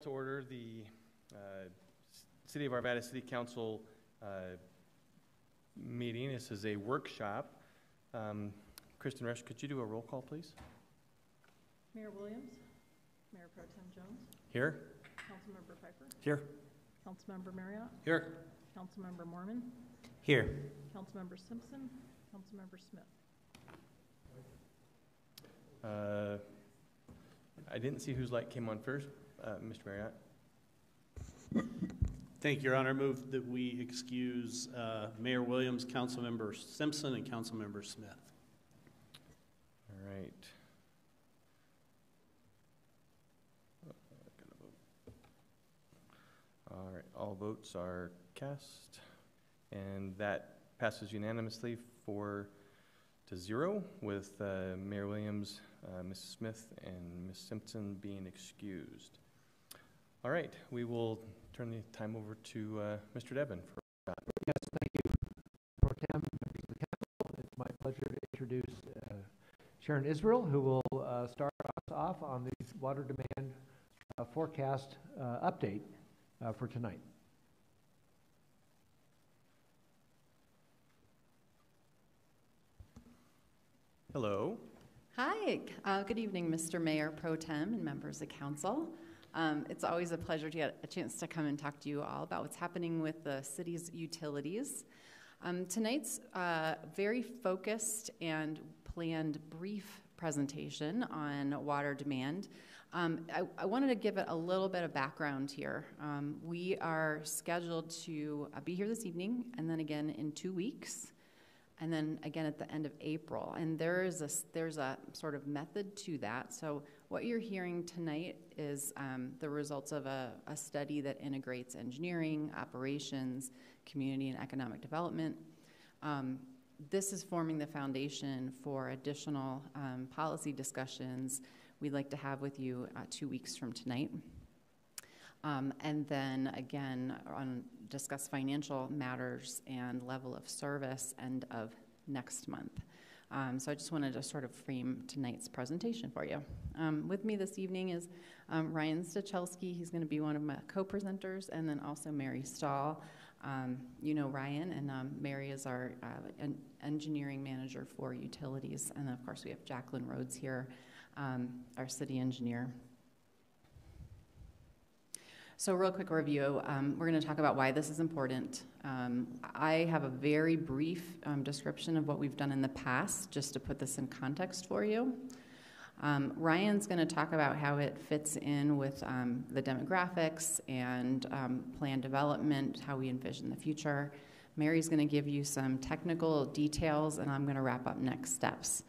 to order the uh, City of Arvada City Council uh, meeting. This is a workshop. Um, Kristen Rush, could you do a roll call, please? Mayor Williams, Mayor Pro Tem Jones, Here? Councilmember Fifer, Here. Councilmember Marriott, Here. Councilmember Moorman, Here. Councilmember Simpson, Councilmember Smith. Uh, I didn't see whose light came on first. Uh, Mr. Marriott? Thank you, Your Honor. Move that we excuse uh, Mayor Williams, Councilmember Simpson, and Councilmember Smith. All right. All right, all votes are cast, and that passes unanimously four to zero, with uh, Mayor Williams, uh, Mrs. Smith, and Ms. Simpson being excused. All right, we will turn the time over to uh, Mr. Deven for Yes, thank you, Pro Tem, members of the council. It's my pleasure to introduce uh, Sharon Israel, who will uh, start us off on the water demand uh, forecast uh, update uh, for tonight. Hello. Hi, uh, good evening, Mr. Mayor Pro Tem and members of council. Um, it's always a pleasure to get a chance to come and talk to you all about what's happening with the city's utilities. Um, tonight's uh, very focused and planned brief presentation on water demand. Um, I, I, wanted to give it a little bit of background here. Um, we are scheduled to uh, be here this evening and then again in two weeks and then again at the end of April. And there is a there's a sort of method to that. So what you're hearing tonight is um, the results of a, a, study that integrates engineering, operations, community and economic development. Um, this is forming the foundation for additional um, policy discussions we'd like to have with you uh, two weeks from tonight. Um, and then again, on discuss financial matters and level of service end of next month. Um, so I just wanted to sort of frame tonight's presentation for you. Um, with me this evening is um, Ryan Stachelski. He's going to be one of my co-presenters, and then also Mary Stahl. Um, you know Ryan, and um, Mary is our uh, en engineering manager for utilities. And of course, we have Jacqueline Rhodes here, um, our city engineer. So, real quick review. Um, we're going to talk about why this is important. Um, I have a very brief um, description of what we've done in the past, just to put this in context for you. Um, Ryan's going to talk about how it fits in with um, the demographics and um, plan development, how we envision the future. Mary's going to give you some technical details, and I'm going to wrap up next steps.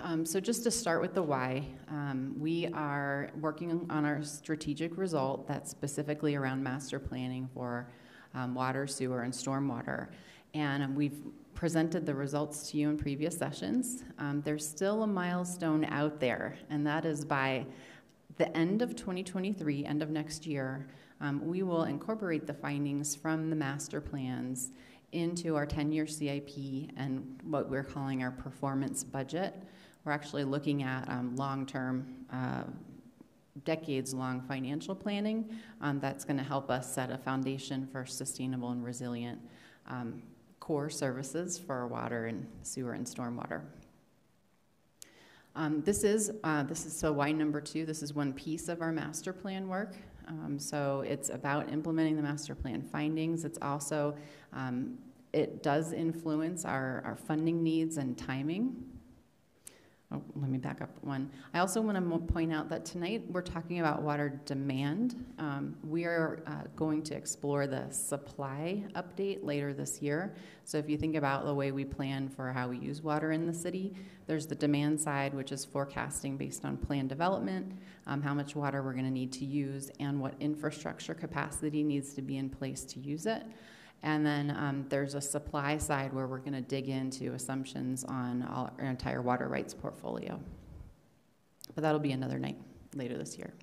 Um, so, just to start with the why, um, we are working on our strategic result that's specifically around master planning for um, water, sewer, and stormwater. And um, we've presented the results to you in previous sessions. Um, there's still a milestone out there, and that is by the end of 2023, end of next year, um, we will incorporate the findings from the master plans into our 10 year CIP and what we're calling our performance budget. We're actually looking at um, long term, uh, decades long financial planning um, that's going to help us set a foundation for sustainable and resilient um, core services for water and sewer and stormwater. Um, this is uh, this is so why number two. This is one piece of our master plan work. Um, so it's about implementing the master plan findings. It's also um, it does influence our, our funding needs and timing. Oh, let me back up one. I also want to point out that tonight we're talking about water demand. Um, we are uh, going to explore the supply update later this year. So if you think about the way we plan for how we use water in the city, there's the demand side, which is forecasting based on plan development, um, how much water we're going to need to use, and what infrastructure capacity needs to be in place to use it. And then um, there's a supply side where we're going to dig into assumptions on our entire water rights portfolio. But that'll be another night later this year.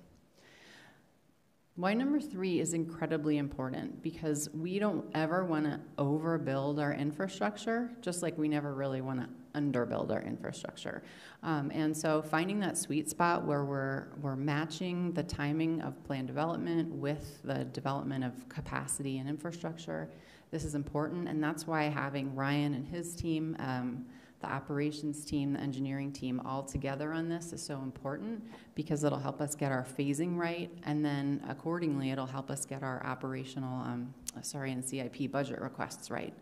Why number three is incredibly important because we don't ever want to overbuild our infrastructure, just like we never really want to underbuild our infrastructure. Um, and so finding that sweet spot where we're, we're matching the timing of plan development with the development of capacity and infrastructure, this is important. And that's why having Ryan and his team, um, the operations team, the engineering team all together on this is so important because it'll help us get our phasing right, and then accordingly, it'll help us get our operational, um, sorry, and CIP budget requests right.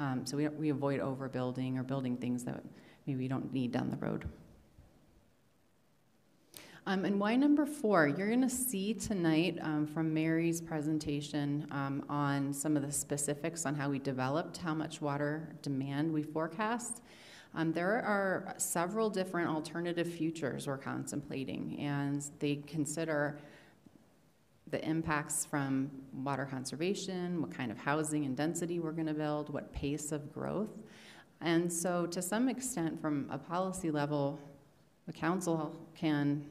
Um, so we, we avoid overbuilding or building things that maybe we don't need down the road. Um, and why number four? You're going to see tonight um, from Mary's presentation um, on some of the specifics on how we developed how much water demand we forecast. Um, there are several different alternative futures we're contemplating, and they consider the impacts from water conservation, what kind of housing and density we're going to build, what pace of growth. And so, to some extent, from a policy level, the council can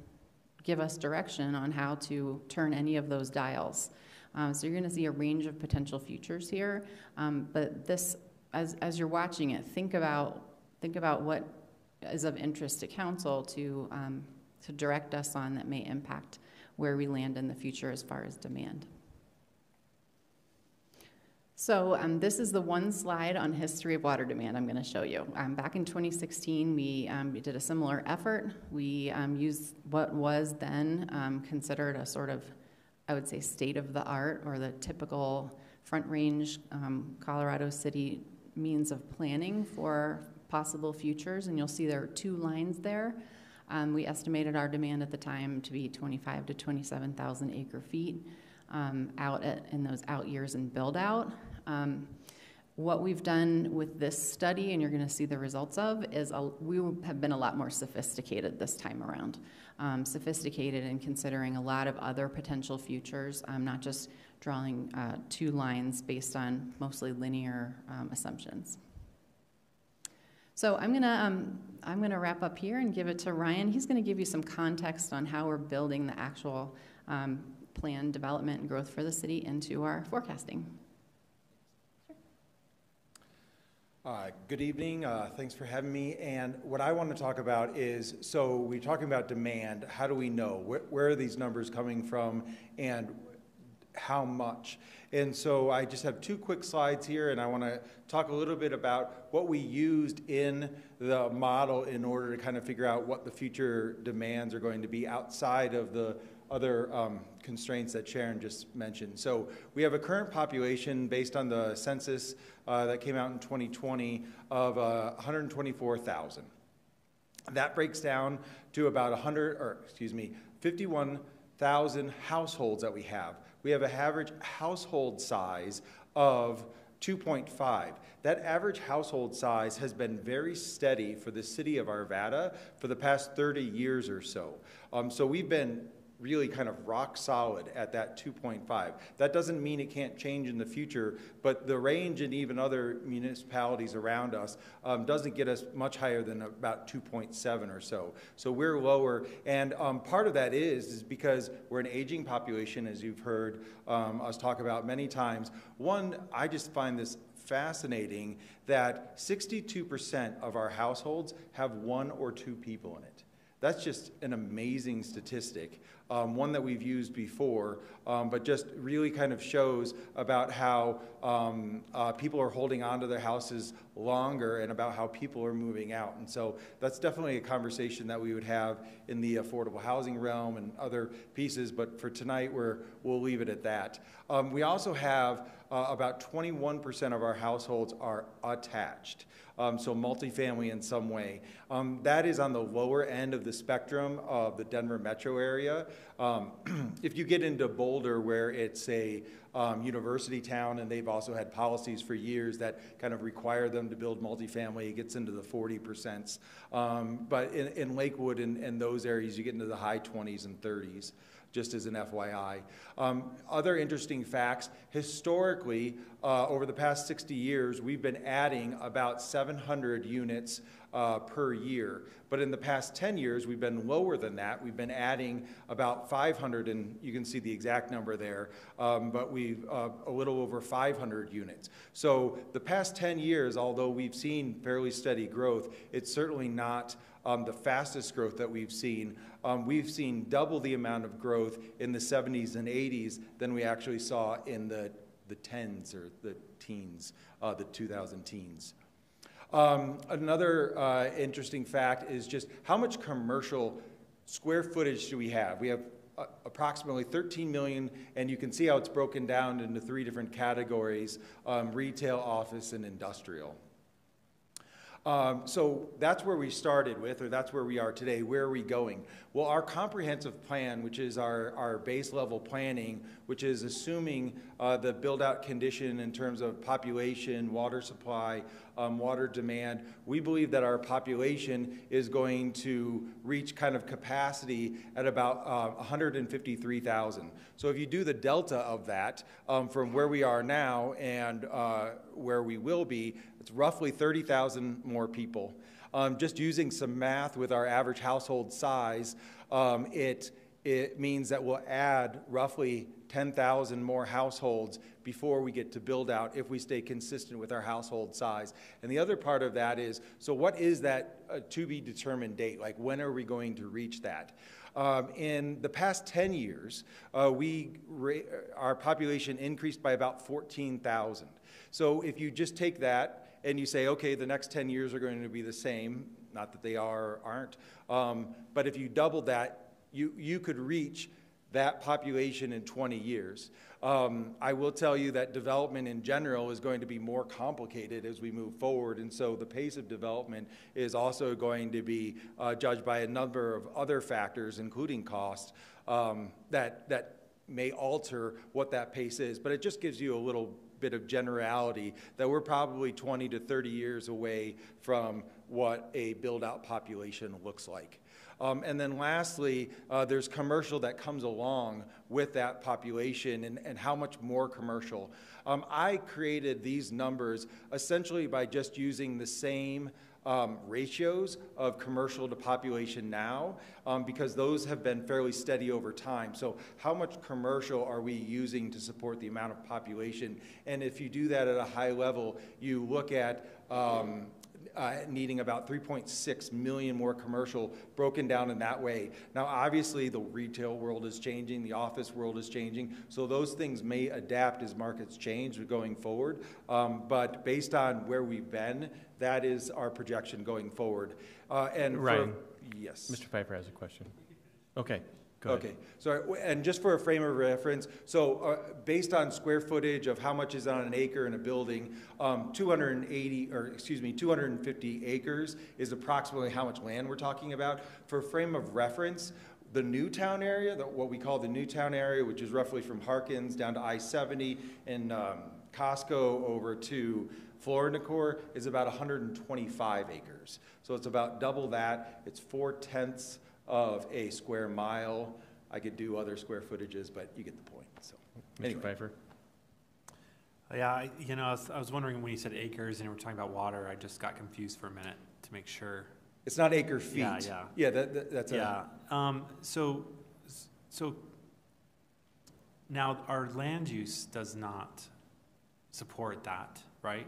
give us direction on how to turn any of those dials. Um, so, you're going to see a range of potential futures here. Um, but this, as, as you're watching it, think about think about what is of interest to council to, um, to direct us on that may impact where we land in the future as far as demand. So um, this is the one slide on history of water demand I'm going to show you. Um, back in 2016, we, um, we, did a similar effort. We um, used what was then um, considered a sort of, I would say, state of the art or the typical Front Range um, Colorado City means of planning for possible futures, and you'll see there are two lines there. We estimated our demand at the time to be 25 to 27,000 acre feet um, out at, in those out years and build out. Um, what we've done with this study, and you're going to see the results of, is a, we have been a lot more sophisticated this time around. Um, sophisticated in considering a lot of other potential futures, um, not just drawing uh, two lines based on mostly linear um, assumptions. So I'm gonna um, I'm gonna wrap up here and give it to Ryan. He's gonna give you some context on how we're building the actual um, plan development and growth for the city into our forecasting. Uh, good evening. Uh, thanks for having me. And what I want to talk about is so we're talking about demand. How do we know? Where, where are these numbers coming from and how much? And so I just have two quick slides here, and I want to talk a little bit about what we used in the model in order to kind of figure out what the future demands are going to be outside of the other um, constraints that Sharon just mentioned. So we have a current population based on the census uh, that came out in 2020 of uh, 124,000. That breaks down to about 100, or excuse me, 51,000 households that we have we have an average household size of 2.5. That average household size has been very steady for the city of Arvada for the past 30 years or so. Um, so we've been really kind of rock solid at that 2.5. That doesn't mean it can't change in the future, but the range in even other municipalities around us um, doesn't get us much higher than about 2.7 or so. So we're lower, and um, part of that is is because we're an aging population, as you've heard um, us talk about many times. One, I just find this fascinating that 62% of our households have one or two people in it. That's just an amazing statistic um, one that we've used before, um, but just really kind of shows about how um, uh, people are holding on to their houses longer and about how people are moving out. And so that's definitely a conversation that we would have in the affordable housing realm and other pieces, but for tonight, we're, we'll leave it at that. Um, we also have uh, about 21% of our households are attached um, so multifamily in some way. Um, that is on the lower end of the spectrum of the Denver metro area. Um, if you get into Boulder, where it's a um, university town, and they've also had policies for years that kind of require them to build multifamily. It gets into the 40%. Um, but in, in Lakewood and, and those areas, you get into the high 20s and 30s. Just as an FYI. Um, other interesting facts, historically, uh, over the past 60 years, we've been adding about 700 units uh, per year. But in the past 10 years, we've been lower than that. We've been adding about 500, and you can see the exact number there, um, but we've uh, a little over 500 units. So the past 10 years, although we've seen fairly steady growth, it's certainly not um, the fastest growth that we've seen. Um, we've seen double the amount of growth in the 70s and 80s than we actually saw in the, the 10s or the teens, uh, the 2000 teens. Um, another uh, interesting fact is just how much commercial square footage do we have? We have uh, approximately 13 million, and you can see how it's broken down into three different categories um, retail, office, and industrial. Um, so that's where we started with, or that's where we are today. Where are we going? Well, our comprehensive plan, which is our, our base level planning, which is assuming uh, the build out condition in terms of population, water supply, um, water demand, we believe that our population is going to reach kind of capacity at about uh, 153,000. So if you do the delta of that um, from where we are now and uh, where we will be, it's roughly 30,000 more people. Um, just using some math with our average household size, um, it, it means that we'll add roughly 10,000 more households before we get to build out if we stay consistent with our household size. And the other part of that is so, what is that uh, to be determined date? Like, when are we going to reach that? Um, in the past 10 years, uh, we our population increased by about 14,000. So, if you just take that and you say, okay, the next 10 years are going to be the same, not that they are or aren't, um, but if you double that, you, you could reach that population in 20 years. Um, I will tell you that development in general is going to be more complicated as we move forward, and so the pace of development is also going to be uh, judged by a number of other factors, including cost, um, that, that may alter what that pace is. But it just gives you a little bit of generality that we're probably 20 to 30 years away from what a build out population looks like. Um, and then lastly, uh, there's commercial that comes along with that population and, and how much more commercial. Um, I created these numbers essentially by just using the same um, ratios of commercial to population now um, because those have been fairly steady over time. So, how much commercial are we using to support the amount of population? And if you do that at a high level, you look at um, uh, needing about 3.6 million more commercial broken down in that way. Now, obviously, the retail world is changing, the office world is changing, so those things may adapt as markets change going forward. Um, but based on where we've been, that is our projection going forward. Uh, and Ryan, for, yes, Mr. Fifer has a question. Okay, go ahead. Okay, so, and just for a frame of reference, so uh, based on square footage of how much is on an acre in a building, um, 280, or excuse me, 250 acres is approximately how much land we're talking about. For frame of reference, the Newtown area, the, what we call the Newtown area, which is roughly from Harkins down to I-70 and um, Costco over to Floridacor, is about 125 acres. So it's about double that. It's four tenths of a square mile. I could do other square footages, but you get the point. So, Mr. anyway. Fifer? Yeah, I- you know, I was, I was wondering when you said acres and we're talking about water, I just got confused for a minute to make sure. It's not acre feet. Yeah, yeah. Yeah, that, that- that's a. Yeah, um, so, so now our land use does not support that, right?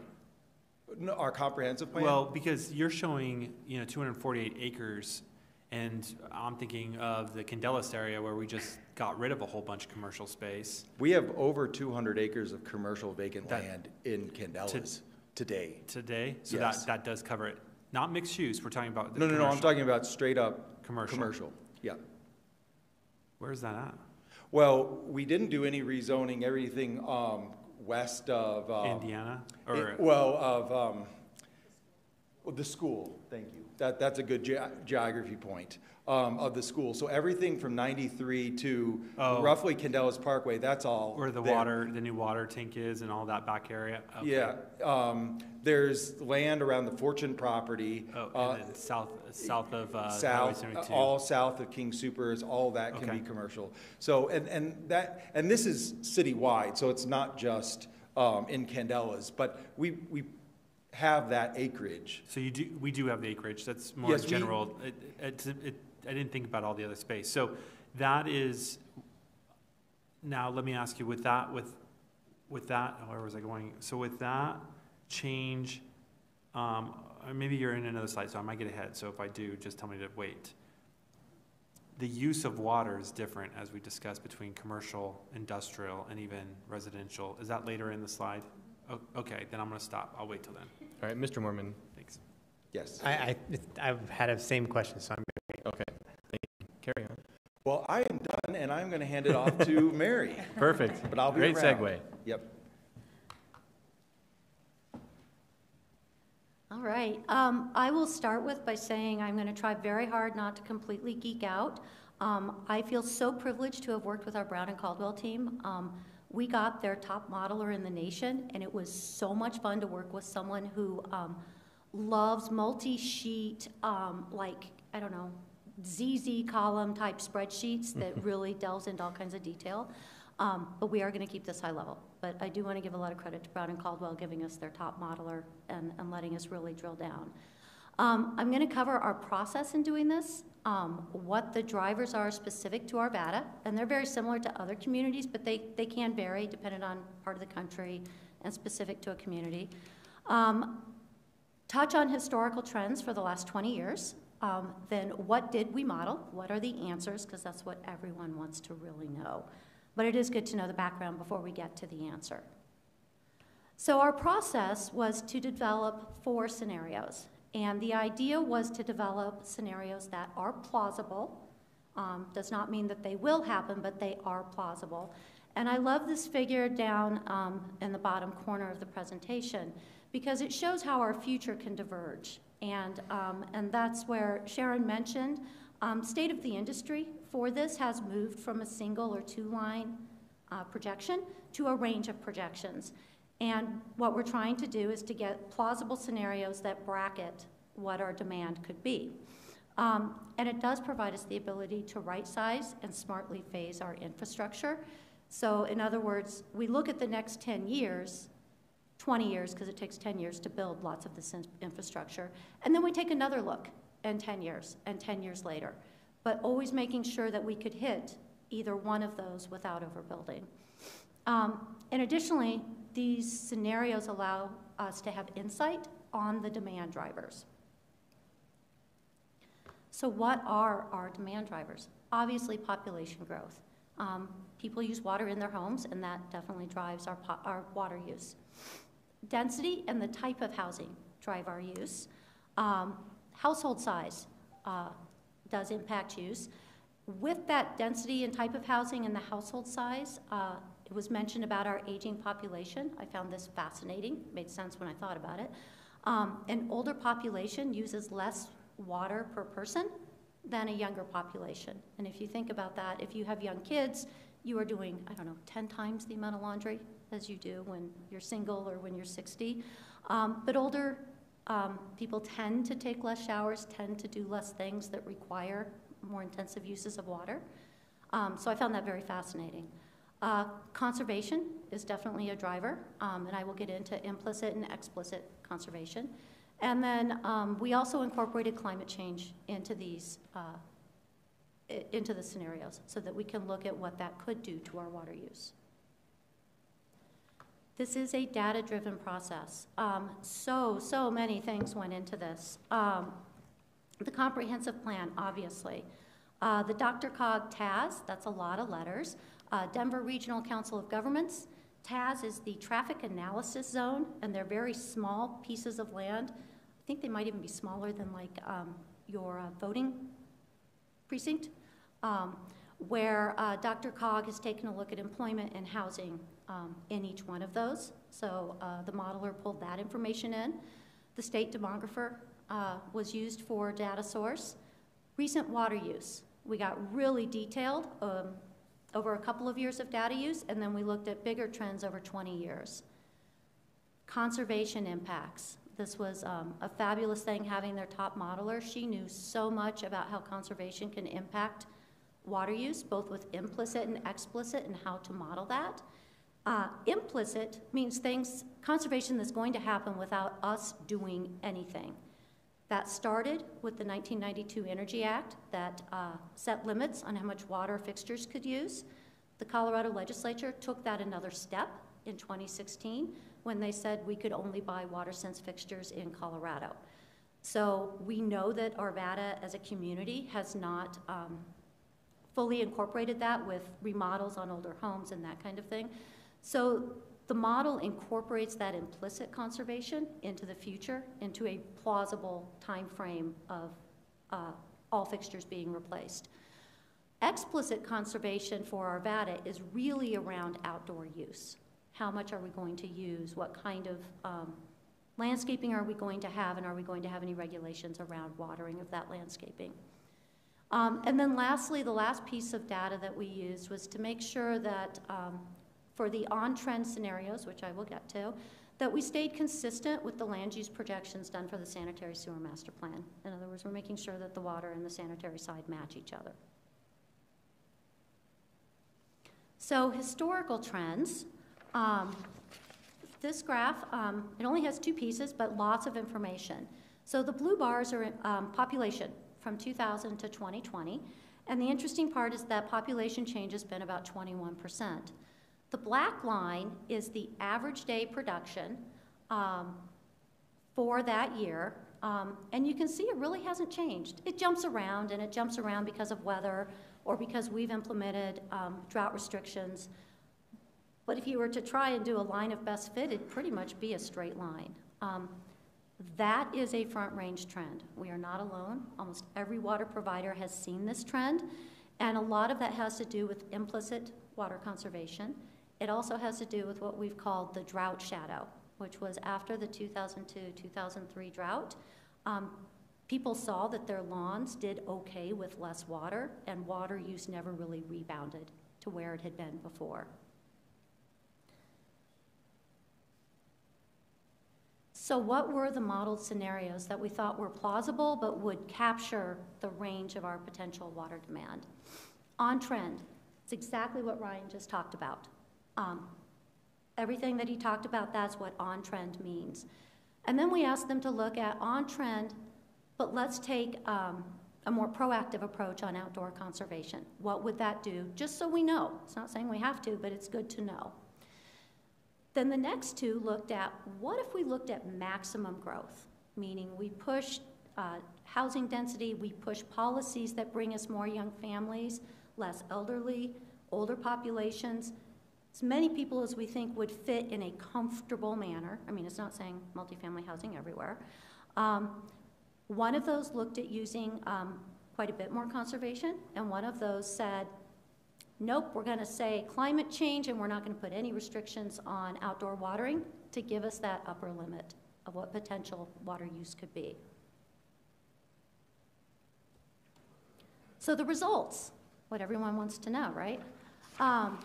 No, our comprehensive plan? Well, because you're showing, you know, two hundred and forty-eight acres, and I'm thinking of the Candelas area where we just got rid of a whole bunch of commercial space. We have over 200 acres of commercial vacant That- land in Candelas today. Today, so Yes. that, that does cover it. Not mixed use, we're talking about the No, no, no, I'm commercial. talking about straight up Commercial. commercial. Yeah. Where's that at? Well, we didn't do any rezoning, everything um, west of. um, Indiana, it- Well, of, um, The school, thank you. That, that's a good ge- geography point um, of the school. So everything from 93 to Oh. roughly Candelas Parkway, that's all Where the there. water, the new water tank is and all that back area? Okay. Yeah, um, there's land around the Fortune property. Oh, uh, south, south of, uh, South, uh, 72. all south of King Soopers, all that can Okay. be commercial. So, and, and that, and this is citywide, so it's not just um, in Candelas, but we, we have that acreage. So you do, we do have the acreage, that's more Yes, we- general. It, it, it, I didn't think about all the other space. So that is, now let me ask you, with that, with, with that, where was I going? So with that change, um, or maybe you're in another slide, so I might get ahead, so if I do, just tell me to wait. The use of water is different, as we discussed, between commercial, industrial, and even residential. Is that later in the slide? O- Okay, then I'm gonna stop, I'll wait till then, All right, Mr. Moorman, thanks. Yes. I, I, I've had the same question, so I'm okay, thank you. Carry on. Well, I am done, and I'm going to hand it off to Mary, Perfect. but I'll be Great around. segue. Yep. All right. Um, I will start with by saying I'm going to try very hard not to completely geek out. Um, I feel so privileged to have worked with our Brown and Caldwell team. Um, we got their top modeler in the nation, and it was so much fun to work with someone who um, loves multi-sheet, um, like I don't know, ZZ column type spreadsheets that really delves into all kinds of detail. Um, but we are going to keep this high level. But I do want to give a lot of credit to Brown and Caldwell giving us their top modeler and, and letting us really drill down. Um, I'm going to cover our process in doing this, um, what the drivers are specific to Arvada, and they're very similar to other communities, but they, they can vary depending on part of the country and specific to a community. Um, touch on historical trends for the last 20 years. Um, then what did we model? What are the answers? Because that's what everyone wants to really know. But it is good to know the background before we get to the answer. So our process was to develop four scenarios. And the idea was to develop scenarios that are plausible. Um, does not mean that they will happen, but they are plausible. And I love this figure down um, in the bottom corner of the presentation because it shows how our future can diverge. And, um, and that's where Sharon mentioned um, state of the industry for this has moved from a single or two line uh, projection to a range of projections. And what we're trying to do is to get plausible scenarios that bracket what our demand could be. Um, and it does provide us the ability to right size and smartly phase our infrastructure. So, in other words, we look at the next 10 years, 20 years, because it takes 10 years to build lots of this in- infrastructure, and then we take another look in 10 years and 10 years later, but always making sure that we could hit either one of those without overbuilding. Um, and additionally, these scenarios allow us to have insight on the demand drivers. So, what are our demand drivers? Obviously, population growth. Um, people use water in their homes, and that definitely drives our, our water use. Density and the type of housing drive our use. Um, household size uh, does impact use. With that density and type of housing and the household size, uh, it was mentioned about our aging population. I found this fascinating, made sense when I thought about it. Um, an older population uses less water per person than a younger population. And if you think about that, if you have young kids, you are doing, I don't know, 10 times the amount of laundry as you do when you're single or when you're 60. Um, but older um, people tend to take less showers, tend to do less things that require more intensive uses of water. Um, so I found that very fascinating. Uh, conservation is definitely a driver, um, and I will get into implicit and explicit conservation. And then um, we also incorporated climate change into these, uh, into the scenarios so that we can look at what that could do to our water use. This is a data-driven process. Um, so, so many things went into this. Um, the comprehensive plan, obviously. Uh, the Dr. Cog TAZ, that's a lot of letters. Uh, Denver Regional Council of Governments. TAZ is the traffic analysis zone, and they're very small pieces of land. I think they might even be smaller than like um, your uh, voting precinct, um, where uh, DRCOG has taken a look at employment and housing um, in each one of those. So uh, the modeler pulled that information in. The state demographer uh, was used for data source. Recent water use. We got really detailed um, over a couple of years of data use, and then we looked at bigger trends over 20 years. Conservation impacts. This was um, a fabulous thing having their top modeler. She knew so much about how conservation can impact water use, both with implicit and explicit, and how to model that. Uh, implicit means things, conservation that's going to happen without us doing anything. That started with the 1992 Energy Act that uh, set limits on how much water fixtures could use. The Colorado legislature took that another step in 2016 when they said we could only buy WaterSense fixtures in Colorado. So we know that Arvada as a community has not um, fully incorporated that with remodels on older homes and that kind of thing. So the model incorporates that implicit conservation into the future, into a plausible time frame of uh, all fixtures being replaced. Explicit conservation for Arvada is really around outdoor use. How much are we going to use? What kind of um, landscaping are we going to have? And are we going to have any regulations around watering of that landscaping? Um, and then lastly, the last piece of data that we used was to make sure that um, for the on-trend scenarios, which I will get to, that we stayed consistent with the land use projections done for the sanitary sewer master plan. In other words, we're making sure that the water and the sanitary side match each other. So historical trends. Um, this graph, um, it only has two pieces, but lots of information. So the blue bars are um, population from 2000 to 2020. And the interesting part is that population change has been about 21 percent. The black line is the average day production um, for that year. Um, and you can see it really hasn't changed. It jumps around, and it jumps around because of weather or because we've implemented um, drought restrictions. But if you were to try and do a line of best fit, it'd pretty much be a straight line. Um, that is a front range trend. We are not alone. Almost every water provider has seen this trend, and a lot of that has to do with implicit water conservation it also has to do with what we've called the drought shadow, which was after the 2002-2003 drought. Um, people saw that their lawns did okay with less water, and water use never really rebounded to where it had been before. So what were the modeled scenarios that we thought were plausible but would capture the range of our potential water demand? On trend, it's exactly what Ryan just talked about. Um, everything that he talked about, that's what on trend means. And then we asked them to look at on trend, but let's take um, a more proactive approach on outdoor conservation. What would that do? Just so we know. It's not saying we have to, but it's good to know. Then the next two looked at what if we looked at maximum growth, meaning we push uh, housing density, we push policies that bring us more young families, less elderly, older populations, as many people as we think would fit in a comfortable manner. I mean, it's not saying multifamily housing everywhere. Um, one of those looked at using um, quite a bit more conservation, and one of those said, nope, we're going to say climate change and we're not going to put any restrictions on outdoor watering to give us that upper limit of what potential water use could be. So the results, what everyone wants to know, right? Um,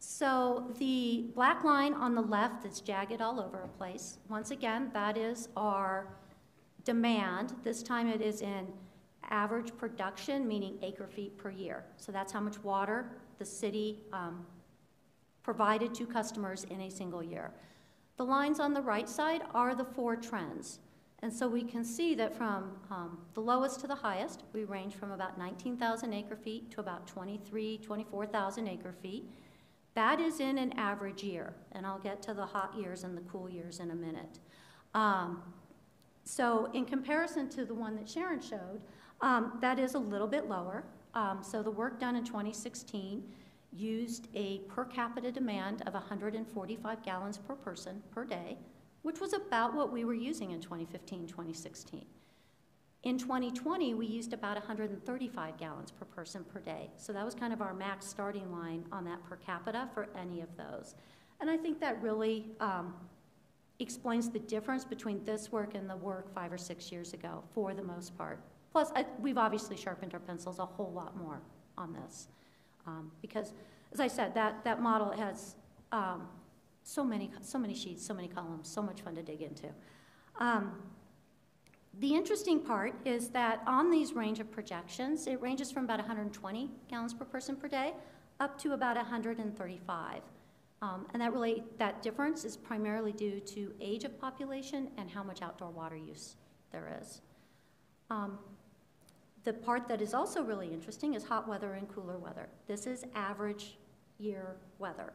so the black line on the left is jagged all over a place. Once again, that is our demand. This time it is in average production, meaning acre feet per year. So that's how much water the city um, provided to customers in a single year. The lines on the right side are the four trends. And so we can see that from um, the lowest to the highest, we range from about 19,000 acre feet to about 23, 24,000 acre feet. That is in an average year, and I'll get to the hot years and the cool years in a minute. Um, so in comparison to the one that Sharon showed, um, that is a little bit lower. Um, so the work done in 2016 used a per capita demand of 145 gallons per person per day, which was about what we were using in 2015, 2016. In 2020, we used about 135 gallons per person per day. So that was kind of our max starting line on that per capita for any of those. And I think that really um, explains the difference between this work and the work five or six years ago, for the most part. Plus, I, we've obviously sharpened our pencils a whole lot more on this. Um, because, as I said, that, that model has um, so many, so many sheets, so many columns, so much fun to dig into. The interesting part is that on these range of projections, it ranges from about 120 gallons per person per day up to about 135. Um, and that really, that difference is primarily due to age of population and how much outdoor water use there is. Um, the part that is also really interesting is hot weather and cooler weather. This is average year weather.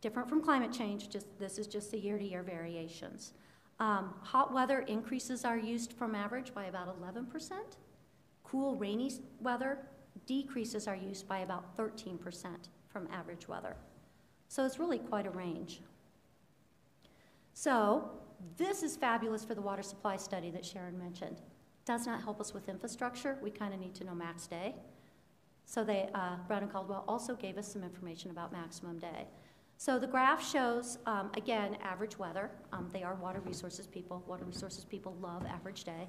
Different from climate change, just, this is just the year-to-year variations. Um, hot weather increases our use from average by about 11%. Cool, rainy weather decreases our use by about 13% from average weather. So it's really quite a range. So this is fabulous for the water supply study that Sharon mentioned. Does not help us with infrastructure. We kind of need to know max day. So they, uh, Brown and Caldwell also gave us some information about maximum day. So the graph shows, um, again, average weather. Um, they are water resources people. Water resources people love average day,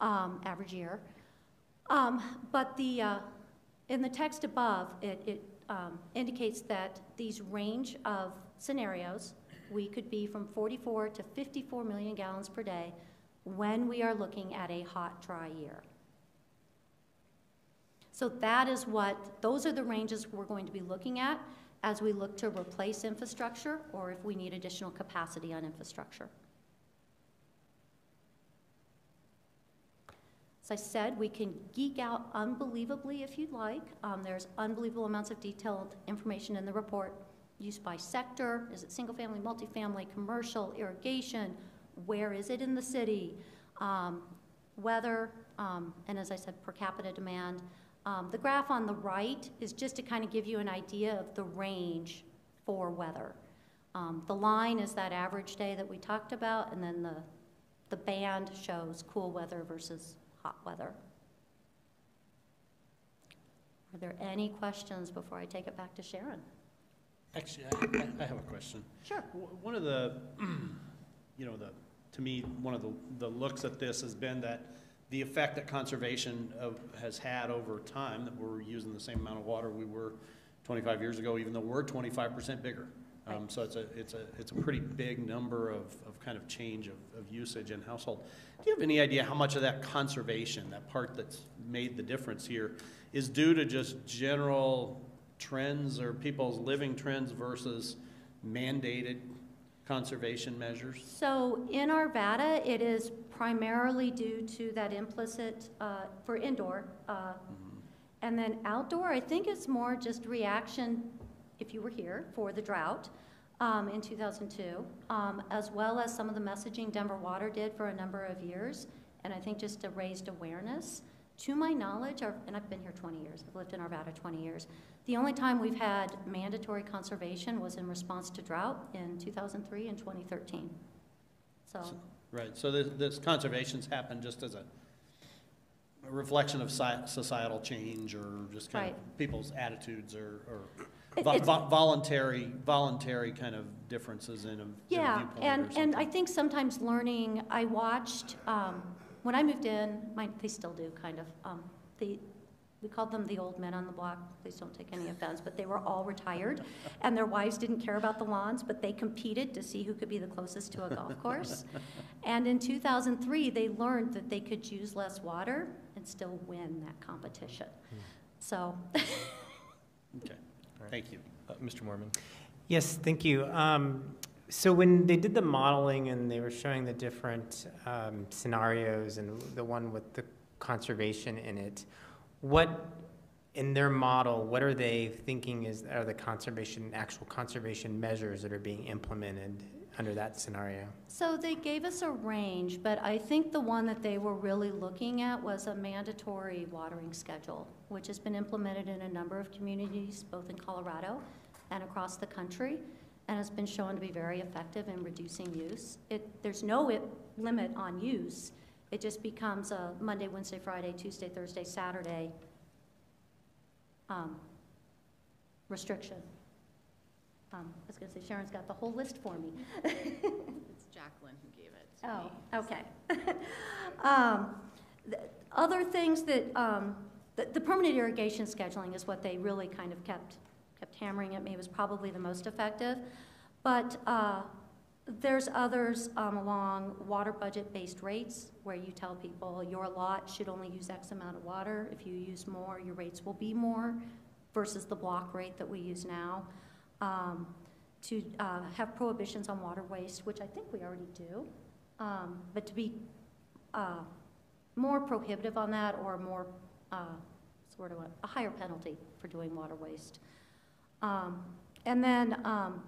um, average year. Um, but the, uh, in the text above, it, it um, indicates that these range of scenarios, we could be from 44 to 54 million gallons per day when we are looking at a hot, dry year. So that is what, those are the ranges we're going to be looking at as we look to replace infrastructure or if we need additional capacity on infrastructure. As I said, we can geek out unbelievably if you'd like. Um, there's unbelievable amounts of detailed information in the report. Use by sector, is it single family, multifamily, commercial, irrigation, where is it in the city, um, weather, um, and as I said, per capita demand. Um, the graph on the right is just to kind of give you an idea of the range for weather. Um, the line is that average day that we talked about, and then the, the band shows cool weather versus hot weather. Are there any questions before I take it back to Sharon? Actually, I, I have a question. Sure. One of the, you know, the, to me, one of the, the looks at this has been that the effect that conservation of, has had over time, that we're using the same amount of water we were twenty-five years ago, even though we're twenty-five percent bigger. Um, so it's a, it's a, it's a pretty big number of, of kind of change of, of usage in household. Do you have any idea how much of that conservation, that part that's made the difference here, is due to just general trends or people's living trends versus mandated conservation measures? So in Arvada, it is primarily due to that implicit, uh, for indoor. uh, And then outdoor, I think it's more just reaction, if you were here, for the drought um, in 2002, um, as well as some of the messaging Denver Water did for a number of years, and I think just a raised awareness. To my knowledge, our- and I've been here 20 years, I've lived in Arvada 20 years, the only time we've had mandatory conservation was in response to drought in 2003 and 2013. So, Right, so this, this conservation's happened just as a, a reflection of soci- societal change or just kind Right. of people's attitudes or, or It- vo- it's- vo- voluntary, voluntary kind of differences in a, in a yeah, viewpoint and, or and I something. think sometimes learning, I watched, um, when I moved in, my, they still do, kind of, um, the, we called them the old men on the block, please don't take any offense, but they were all retired, and their wives didn't care about the lawns, but they competed to see who could be the closest to a golf course. And in 2003, they learned that they could use less water and still win that competition. So, Okay, thank you. Uh, Mr. Moorman? Yes, thank you. Um, So when they did the modeling and they were showing the different um, scenarios and the one with the conservation in it, what, in their model, what are they thinking is, are the conservation, actual conservation measures that are being implemented under that scenario? So they gave us a range, but I think the one that they were really looking at was a mandatory watering schedule, which has been implemented in a number of communities, both in Colorado and across the country, and has been shown to be very effective in reducing use. It, there's no limit on use. It just becomes a Monday, Wednesday, Friday, Tuesday, Thursday, Saturday um, restriction. Um, I was gonna say Sharon's got the whole list for me. It's Jacqueline who gave it to Oh, me. okay. Um, the Other things that, um, the the permanent irrigation scheduling is what they really kind of kept, kept hammering at me, was probably the most effective. But uh, there's others um, along water budget-based rates, where you tell people your lot should only use X amount of water. If you use more, your rates will be more, versus the block rate that we use now. Um, To uh, have prohibitions on water waste, which I think we already do. Um, But to be uh, more prohibitive on that or more, uh, sort of a, a higher penalty for doing water waste. Um, And then um,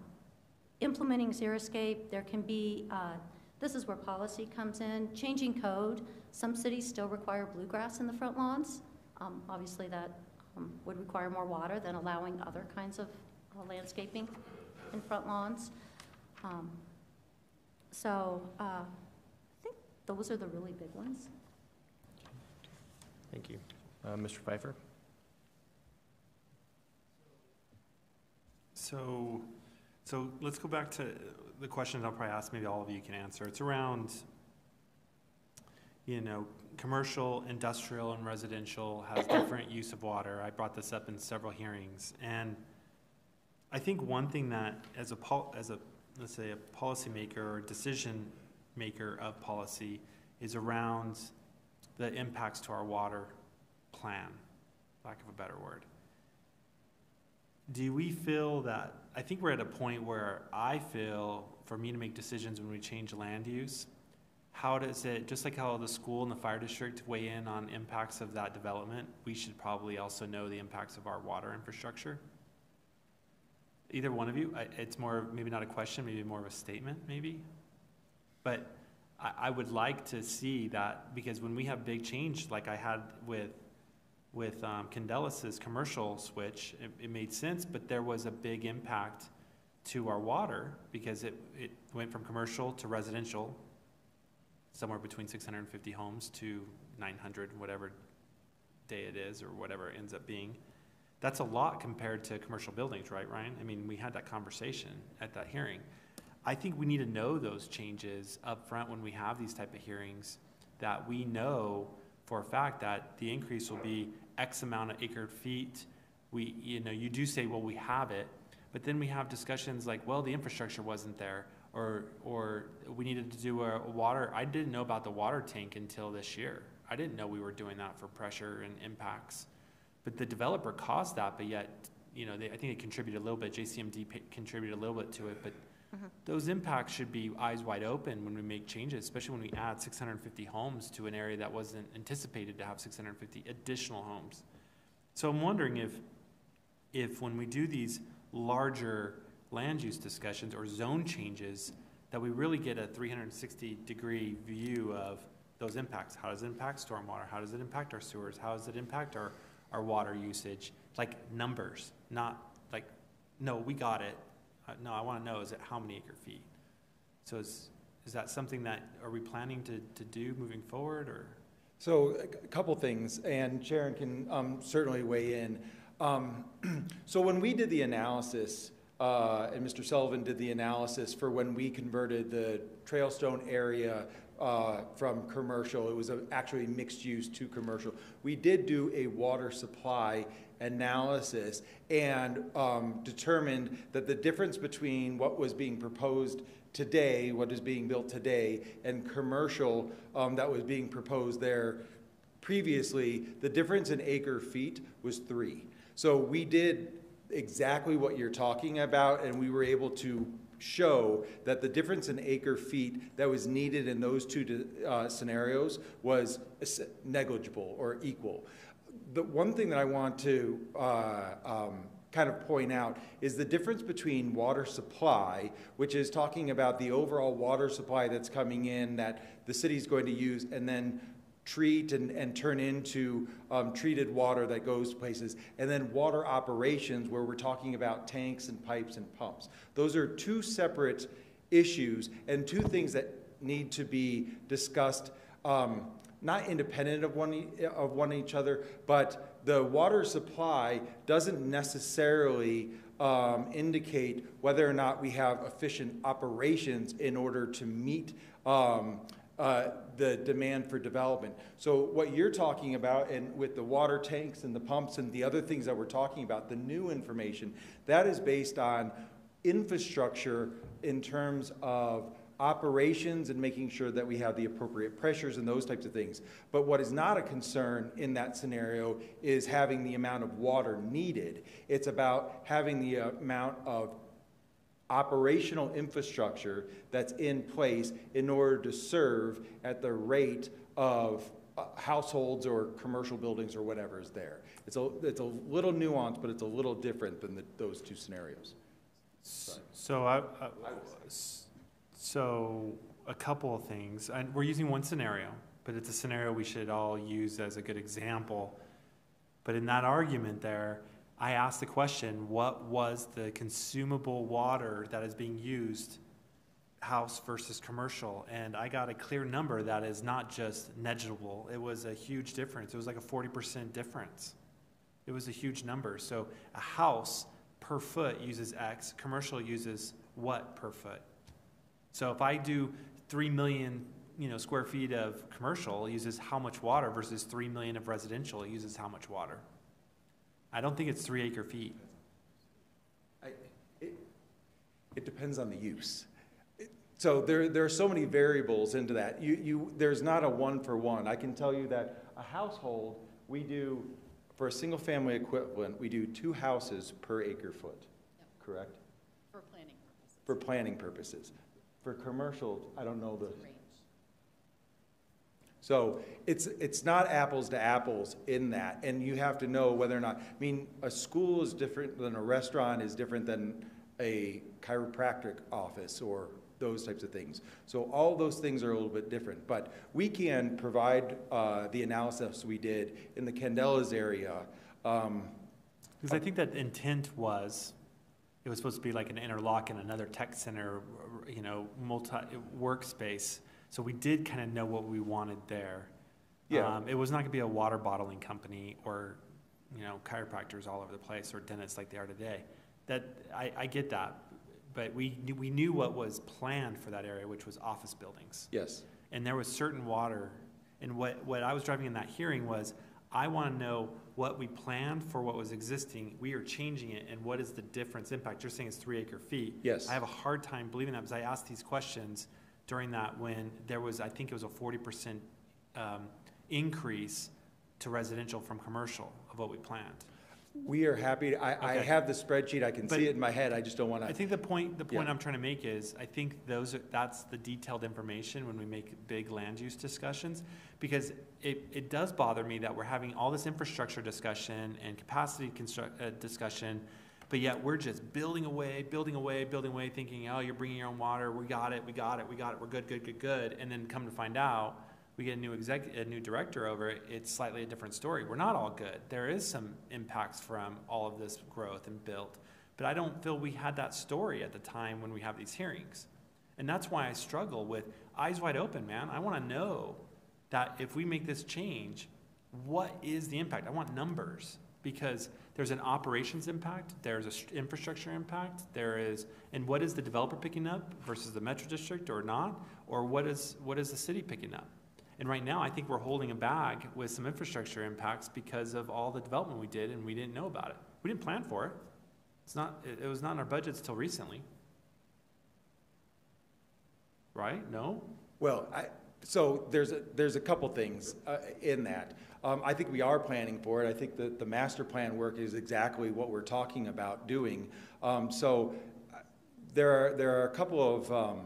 implementing Xeriscape, there can be, uh, this is where policy comes in, changing code. Some cities still require bluegrass in the front lawns. Um, Obviously, that um, would require more water than allowing other kinds of uh, landscaping in front lawns. Um, So uh, I think those are the really big ones. Thank you. Uh, Mr. Fifer? So, so let's go back to the questions I'll probably ask, maybe all of you can answer. It's around, you know, commercial, industrial, and residential has different use of water. I brought this up in several hearings. And I think one thing that, as a, as a, let's say, a policymaker or decision maker of policy, is around the impacts to our water plan, lack of a better word do we feel that i think we're at a point where i feel for me to make decisions when we change land use how does it just like how the school and the fire district weigh in on impacts of that development we should probably also know the impacts of our water infrastructure? Either one of you it's more maybe not a question maybe more of a statement maybe? But I, I would like to see that because when we have big change like i had with with um, Candelas's commercial switch, it, it made sense, but there was a big impact to our water because it, it went from commercial to residential, somewhere between 650 homes to 900, whatever day it is or whatever it ends up being. That's a lot compared to commercial buildings, right, Ryan? I mean, we had that conversation at that hearing. I think we need to know those changes up front when we have these type of hearings, that we know for a fact that the increase will be X amount of acre feet. We, you know, you do say, well, we have it, but then we have discussions like, well, the infrastructure wasn't there, or, or we needed to do a, water. I didn't know about the water tank until this year. I didn't know we were doing that for pressure and impacts. But the developer caused that, but yet, you know, they, I think they contributed a little bit. JCMD contributed a little bit to it, but Mm-hmm. those impacts should be eyes wide open when we make changes, especially when we add 650 homes to an area that wasn't anticipated to have 650 additional homes. So I'm wondering if, if when we do these larger land use discussions or zone changes, that we really get a 360 degree view of those impacts. How does it impact stormwater? How does it impact our sewers? How does it impact our, our water usage? Like numbers, not like, no, we got it. Uh, no, I want to know, is it how many acre feet? So is, is that something that, are we planning to, to do moving forward or? So a couple things, and Sharon can um, certainly weigh in. Um, So when we did the analysis, uh, and Mr. Sullivan did the analysis for when we converted the Trailstone area uh, from commercial, it was a- actually mixed use to commercial. We did do a water supply analysis and um, determined that the difference between what was being proposed today, what is being built today, and commercial um, that was being proposed there previously, the difference in acre feet was three. So we did exactly what you're talking about, and we were able to show that the difference in acre feet that was needed in those two uh, scenarios was negligible or equal. The one thing that I want to uh, um, kind of point out is the difference between water supply, which is talking about the overall water supply that's coming in that the city's going to use, and then treat and, and turn into um, treated water that goes places, and then water operations where we're talking about tanks and pipes and pumps. Those are two separate issues and two things that need to be discussed, um, not independent of one, of one each other, but the water supply doesn't necessarily um, indicate whether or not we have efficient operations in order to meet um, uh, the demand for development. So what you're talking about, and with the water tanks and the pumps and the other things that we're talking about, the new information, that is based on infrastructure in terms of operations and making sure that we have the appropriate pressures and those types of things. But what is not a concern in that scenario is having the amount of water needed. It's about having the amount of operational infrastructure that's in place in order to serve at the rate of uh, households or commercial buildings or whatever is there. It's a, it's a little nuanced, but it's a little different than the, those two scenarios. So I, I- so a couple of things, and we're using one scenario, but it's a scenario we should all use as a good example. But in that argument there, I asked the question, what was the consumable water that is being used, house versus commercial? And I got a clear number that is not just negligible. It was a huge difference. It was like a forty percent difference. It was a huge number. So a house per foot uses X, commercial uses what per foot? So if I do three million, you know, square feet of commercial, uses how much water versus three million of residential, it uses how much water? I don't think it's three acre feet. I, it, it depends on the use. It- So there, there are so many variables into that. You, you, there's not a one for one. I can tell you that a household, we do, for a single family equivalent, we do two houses per acre foot, correct? For planning purposes. For planning purposes. For commercial, I don't know the. So it's, it's not apples to apples in that, and you have to know whether or not, I mean, a school is different than a restaurant is different than a chiropractic office or those types of things. So all those things are a little bit different, but we can provide uh, the analysis we did in the Candelas area. Um, Because I think that intent was, it was supposed to be like an interlock in another tech center, you know, multi, workspace. So we did kind of know what we wanted there. Yeah. Um, It was not gonna be a water bottling company or, you know, chiropractors all over the place or dentists like they are today. That, I, I get that, but we, knew- we knew what was planned for that area, which was office buildings. Yes, and there was certain water. And what, what I was driving in that hearing was, I want to know what we planned for what was existing. We are changing it, and what is the difference impact? You're saying it's three acre feet. Yes. I have a hard time believing that because I asked these questions during that when there was, I think it was a forty percent um, increase to residential from commercial of what we planned. we are happy, to- I, I Okay. have the spreadsheet, I can But- see it in my head, I just don't want to. I think the point, the point Yeah. I'm trying to make is, I think those, are that's the detailed information when we make big land use discussions. Because it, it does bother me that we're having all this infrastructure discussion and capacity construct, uh, discussion, but yet we're just building away, building away, building away, thinking, oh, you're bringing your own water, we got it, we got it, we got it, we're good, good, good, good. And then come to find out, we get a new exec, a new director over it, it's slightly a different story. We're not all good. There is some impacts from all of this growth and built. But I don't feel we had that story at the time when we have these hearings. And that's why I struggle with eyes wide open, man. I want to know that if we make this change, what is the impact? I want numbers because there's an operations impact, there's an infrastructure impact, there is, and what is the developer picking up versus the metro district or not? Or what is, what is the city picking up? And right now, I think we're holding a bag with some infrastructure impacts because of all the development we did and we didn't know about it. We didn't plan for it. It's not, it, was not in our budgets till recently. Right? No? Well, I, so there's a, there's a couple things uh, in that. Um, I think we are planning for it. I think that the master plan work is exactly what we're talking about doing. Um, so uh, there are, there are a couple of um,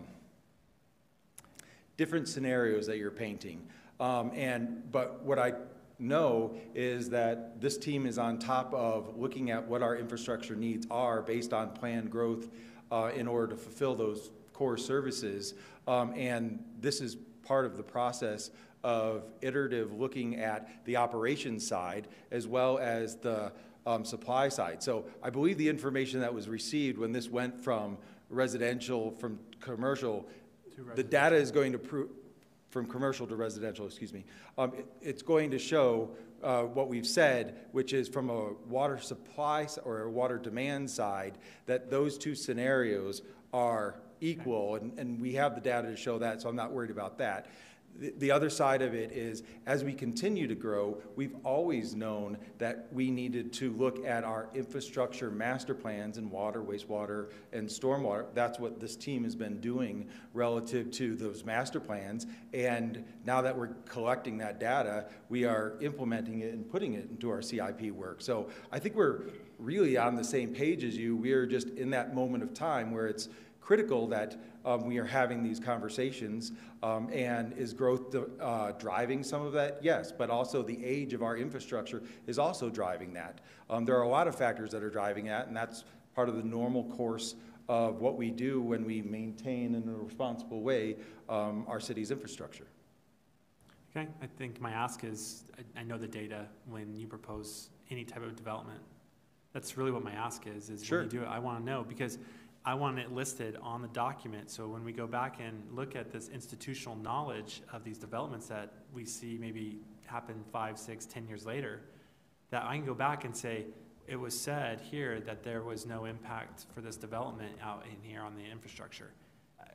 different scenarios that you're painting. Um, and, but what I know is that this team is on top of looking at what our infrastructure needs are based on planned growth uh, in order to fulfill those core services. Um, and this is part of the process of iterative looking at the operations side as well as the um, supply side. So I believe the information that was received when this went from residential, from commercial, the data is going to prove, from commercial to residential, excuse me, um, it- it's going to show uh, what we've said, which is from a water supply or a water demand side, that those two scenarios are equal, and, and we have the data to show that, so I'm not worried about that. The, the other side of it is, as we continue to grow, we've always known that we needed to look at our infrastructure master plans in water, wastewater, and stormwater. That's what this team has been doing relative to those master plans. And now that we're collecting that data, we are implementing it and putting it into our CIP work. So I think we're really on the same page as you. We are just in that moment of time where it's critical that um, we are having these conversations. Um, and is growth uh, driving some of that? Yes, but also the age of our infrastructure is also driving that. Um, there are a lot of factors that are driving that, and that's part of the normal course of what we do when we maintain in a responsible way um, our city's infrastructure. Okay, I think my ask is, I, I know the data when you propose any type of development. That's really what my ask is, is Sure. when you do it, I wanna know, because I want it listed on the document, so when we go back and look at this institutional knowledge of these developments that we see maybe happen five, six, ten years later, that I can go back and say, it was said here that there was no impact for this development out in here on the infrastructure.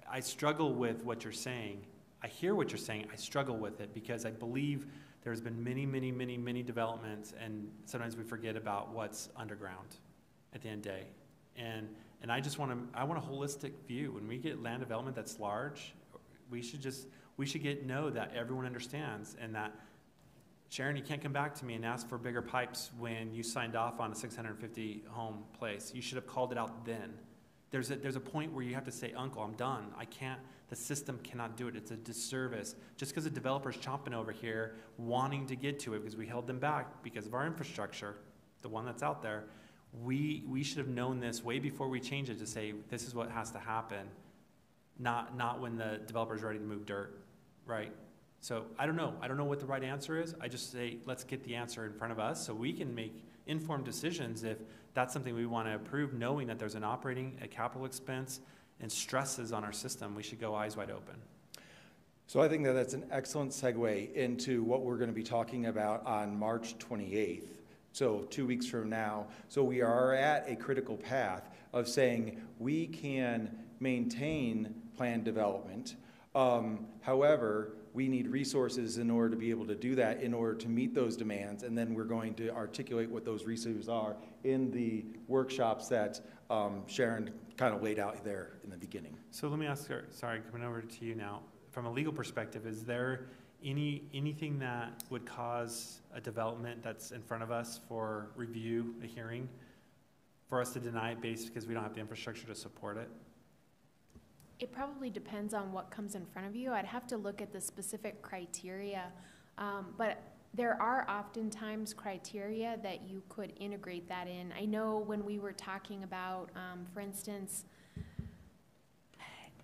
I- struggle with what you're saying. I hear what you're saying. I struggle with it because I believe there's been many, many, many, many developments, and sometimes we forget about what's underground at the end of the day. And and I just want to I want a holistic view. When we get land development that's large, we should just we should get know that everyone understands and that Sharon, you can't come back to me and ask for bigger pipes when you signed off on a 650 home place. You should have called it out then. There's a, there's a point where you have to say, Uncle, I'm done. I can't, the system cannot do it. It's a disservice. Just because the developer's chomping over here, wanting to get to it because we held them back because of our infrastructure, the one that's out there, we, we should have known this way before we change it to say, this is what has to happen, not, not when the developer is ready to move dirt, right? So I don't know. I don't know what the right answer is. I just say, let's get the answer in front of us so we can make informed decisions if that's something we want to approve, knowing that there's an operating, a capital expense, and stresses on our system. We should go eyes wide open. So I think that that's an excellent segue into what we're going to be talking about on March 28th. So two weeks from now. So we are at a critical path of saying we can maintain planned development. Um, however, we need resources in order to be able to do that, in order to meet those demands, and then we're going to articulate what those resources are in the workshops that um, Sharon kind of laid out there in the beginning. So let me ask her, sorry, coming over to you now. From a legal perspective, is there any, anything that would cause a development that's in front of us for review, a hearing, for us to deny it based because we don't have the infrastructure to support it? It probably depends on what comes in front of you. I'd have to look at the specific criteria. Um, but there are oftentimes criteria that you could integrate that in. I know when we were talking about, um, for instance,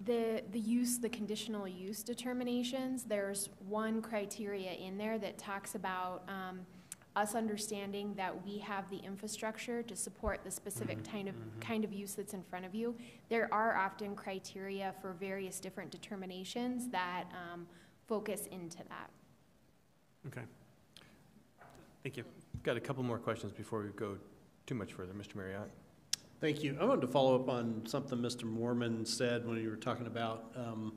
the, the use, the conditional use determinations, there's one criteria in there that talks about, um, us understanding that we have the infrastructure to support the specific kind of, kind of use that's in front of you. There are often criteria for various different determinations that, um, focus into that. Okay. Thank you. Got a couple more questions before we go too much further. Mr. Marriott? Thank you. I wanted to follow up on something Mr. Moorman said when you were talking about um,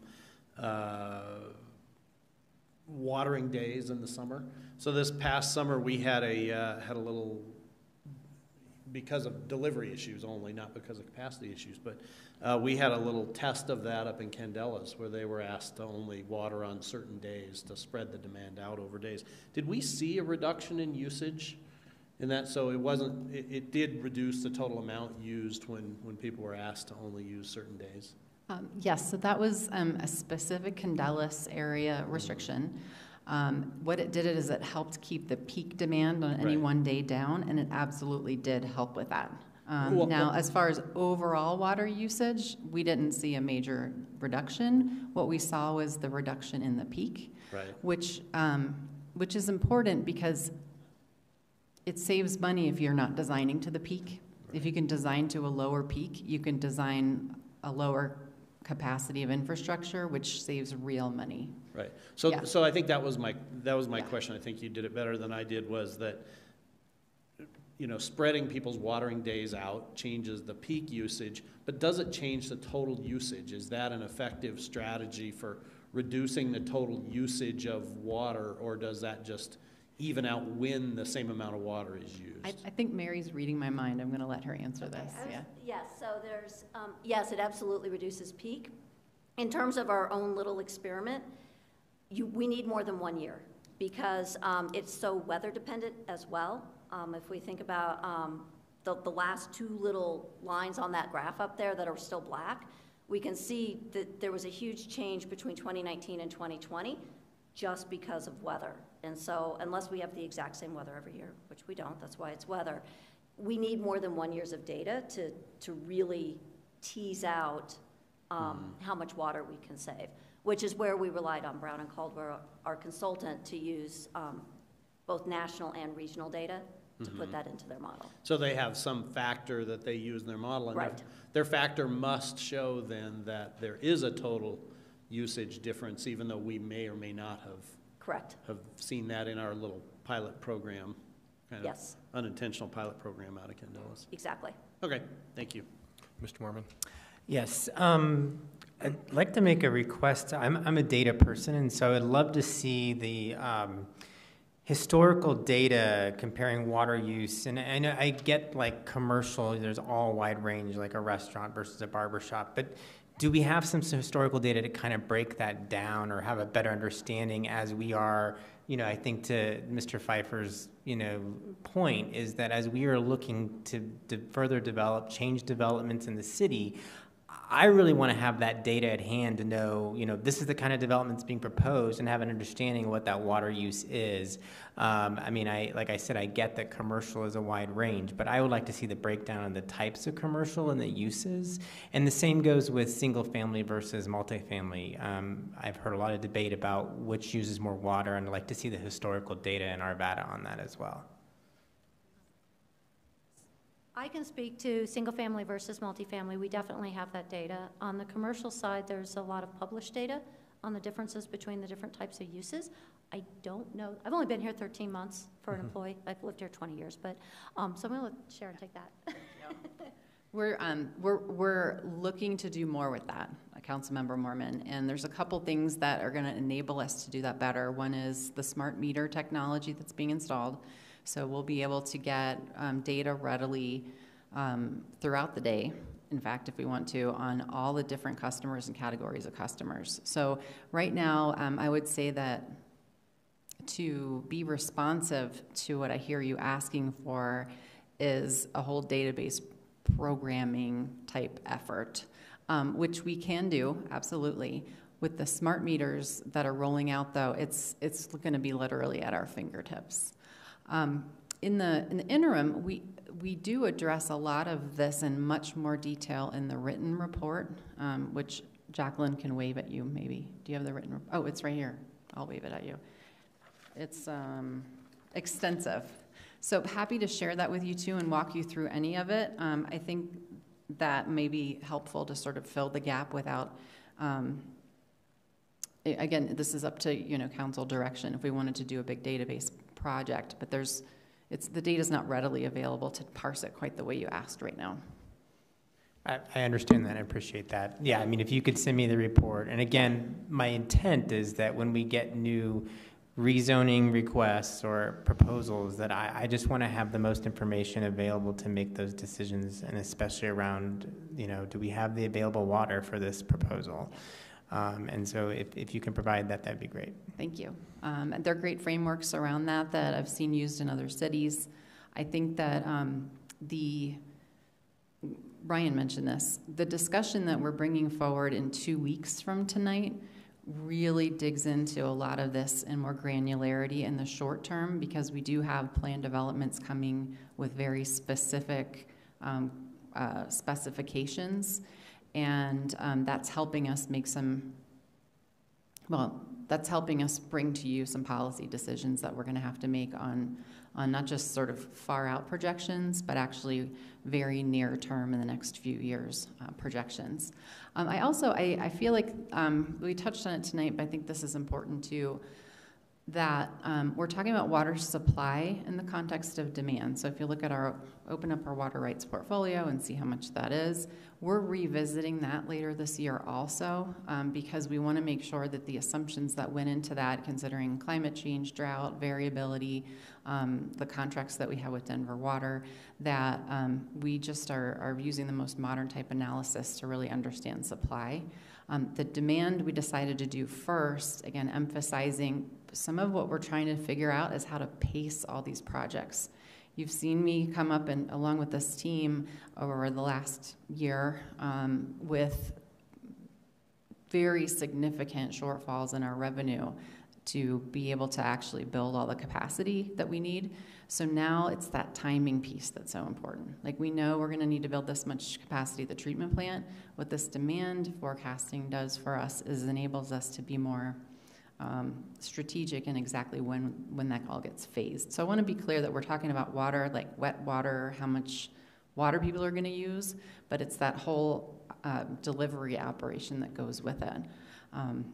uh, watering days in the summer. So this past summer, we had a, uh, had a little, because of delivery issues only, not because of capacity issues, but uh, we had a little test of that up in Candelas where they were asked to only water on certain days to spread the demand out over days. Did we see a reduction in usage in that? So it wasn't, it, it did reduce the total amount used when, when people were asked to only use certain days? Um, Yes, so that was um, a specific Candelas area restriction. Um, What it did is it helped keep the peak demand on any Right. one day down, and it absolutely did help with that. Um, Well, Now, well- as far as overall water usage, we didn't see a major reduction. What we saw was the reduction in the peak Right. which, um, which is important because it saves money if you're not designing to the peak. If you can design to a lower peak, you can design a lower capacity of infrastructure, which saves real money. Right. So, Yeah. so I think that was my, that was my Yeah. question. I think you did it better than I did, was that, you know, spreading people's watering days out changes the peak usage, but does it change the total usage? Is that an effective strategy for reducing the total usage of water, or does that just even out when the same amount of water is used? I, I think Mary's reading my mind. I'm going to let her answer Okay, this. Was- Yeah. Yes, so there's, um, yes, it absolutely reduces peak. In terms of our own little experiment, you, we need more than one year because um, it's so weather dependent as well. Um, If we think about um, the, the last two little lines on that graph up there that are still black, we can see that there was a huge change between 2019 and 2020 just because of weather. And so unless we have the exact same weather every year, which we don't, that's why it's weather, we need more than one years of data to, to really tease out um, how much water we can save, which is where we relied on Brown and Caldwell, our consultant, to use um, both national and regional data to put that into their model. So they have some factor that they use in their model, and their- Right. their factor must show then that there is a total usage difference, even though we may or may not have, Correct, have seen that in our little pilot program, kind of yes, unintentional pilot program out of Candelas. exactly. Okay, thank you. Mr. Moorman? Yes, um, I'd like to make a request. I'm, I'm a data person, and so I'd love to see the um, historical data comparing water use. And I I get like commercial, there's all wide range, like a restaurant versus a barber shop. But do we have some historical data to kind of break that down or have a better understanding as we are? You know, I think to Mr. Fifer's, you know, point is that as we are looking to, to further develop, change developments in the city, I really want to have that data at hand to know, you know, this is the kind of development that's being proposed and have an understanding of what that water use is. Um, I mean, I like I said, I get that commercial is a wide range, but I would like to see the breakdown of the types of commercial and the uses. And the same goes with single family versus multifamily. Um, I've heard a lot of debate about which uses more water, and I'd like to see the historical data in Arvada on that as well. I can speak to single-family versus multifamily. We definitely have that data. On the commercial side, there's a lot of published data on the differences between the different types of uses. I don't know, I've only been here 13 months for an employee. I've lived here 20 years, but, um, so I'm going to let Sharon take that. We're, um, we're, we're looking to do more with that, uh, Councilmember Moorman, and there's a couple things that are gonna enable us to do that better. One is the smart meter technology that's being installed. So we'll be able to get, um, data readily, um, throughout the day. In fact, if we want to, on all the different customers and categories of customers. So right now, um, I would say that to be responsive to what I hear you asking for is a whole database programming type effort, um, which we can do, absolutely. With the smart meters that are rolling out, though, it's, it's going to be literally at our fingertips. Um, in, the, in the interim, we, we do address a lot of this in much more detail in the written report, um, which Jacqueline can wave at you, maybe. Do you have the written? Oh, it's right here. I'll wave it at you. It's um, extensive. So happy to share that with you too and walk you through any of it. Um, I think that may be helpful to sort of fill the gap without, um, again, this is up to, you know, council direction if we wanted to do a big database project, but there's, it's, the data is not readily available to parse it quite the way you asked right now. I, I understand that. I appreciate that. Yeah, I mean, if you could send me the report, and again, my intent is that when we get new rezoning requests or proposals, that I, I just want to have the most information available to make those decisions, and especially around, you know, do we have the available water for this proposal? Um, and so if, if you can provide that, that'd be great. Thank you. Um, are great frameworks around that that I've seen used in other cities. I think that um, the Ryan mentioned this. The discussion that we're bringing forward in two weeks from tonight really digs into a lot of this in more granularity in the short term because we do have plan developments coming with very specific um, uh, specifications, and um, that's helping us make some. Well, that's helping us bring to you some policy decisions that we're going to have to make on on not just sort of far out projections, but actually very near term in the next few years uh, projections. Um, I also, I, I feel like um, we touched on it tonight, but I think this is important too that um, we're talking about water supply in the context of demand. So if you look at our, open up our water rights portfolio and see how much that is, we're revisiting that later this year also um, because we want to make sure that the assumptions that went into that, considering climate change, drought, variability, um, the contracts that we have with Denver Water, that um, we just are, are using the most modern type analysis to really understand supply. Um, the demand we decided to do first, again, emphasizing some of what we're trying to figure out is how to pace all these projects. You've seen me come up and along with this team over the last year um, with very significant shortfalls in our revenue to be able to actually build all the capacity that we need. So now it's that timing piece that's so important. Like we know we're going to need to build this much capacity at the treatment plant. What this demand forecasting does for us is enables us to be more um, strategic in exactly when, when that all gets phased. So I want to be clear that we're talking about water, like wet water, how much water people are going to use, but it's that whole uh, delivery operation that goes with it. Um,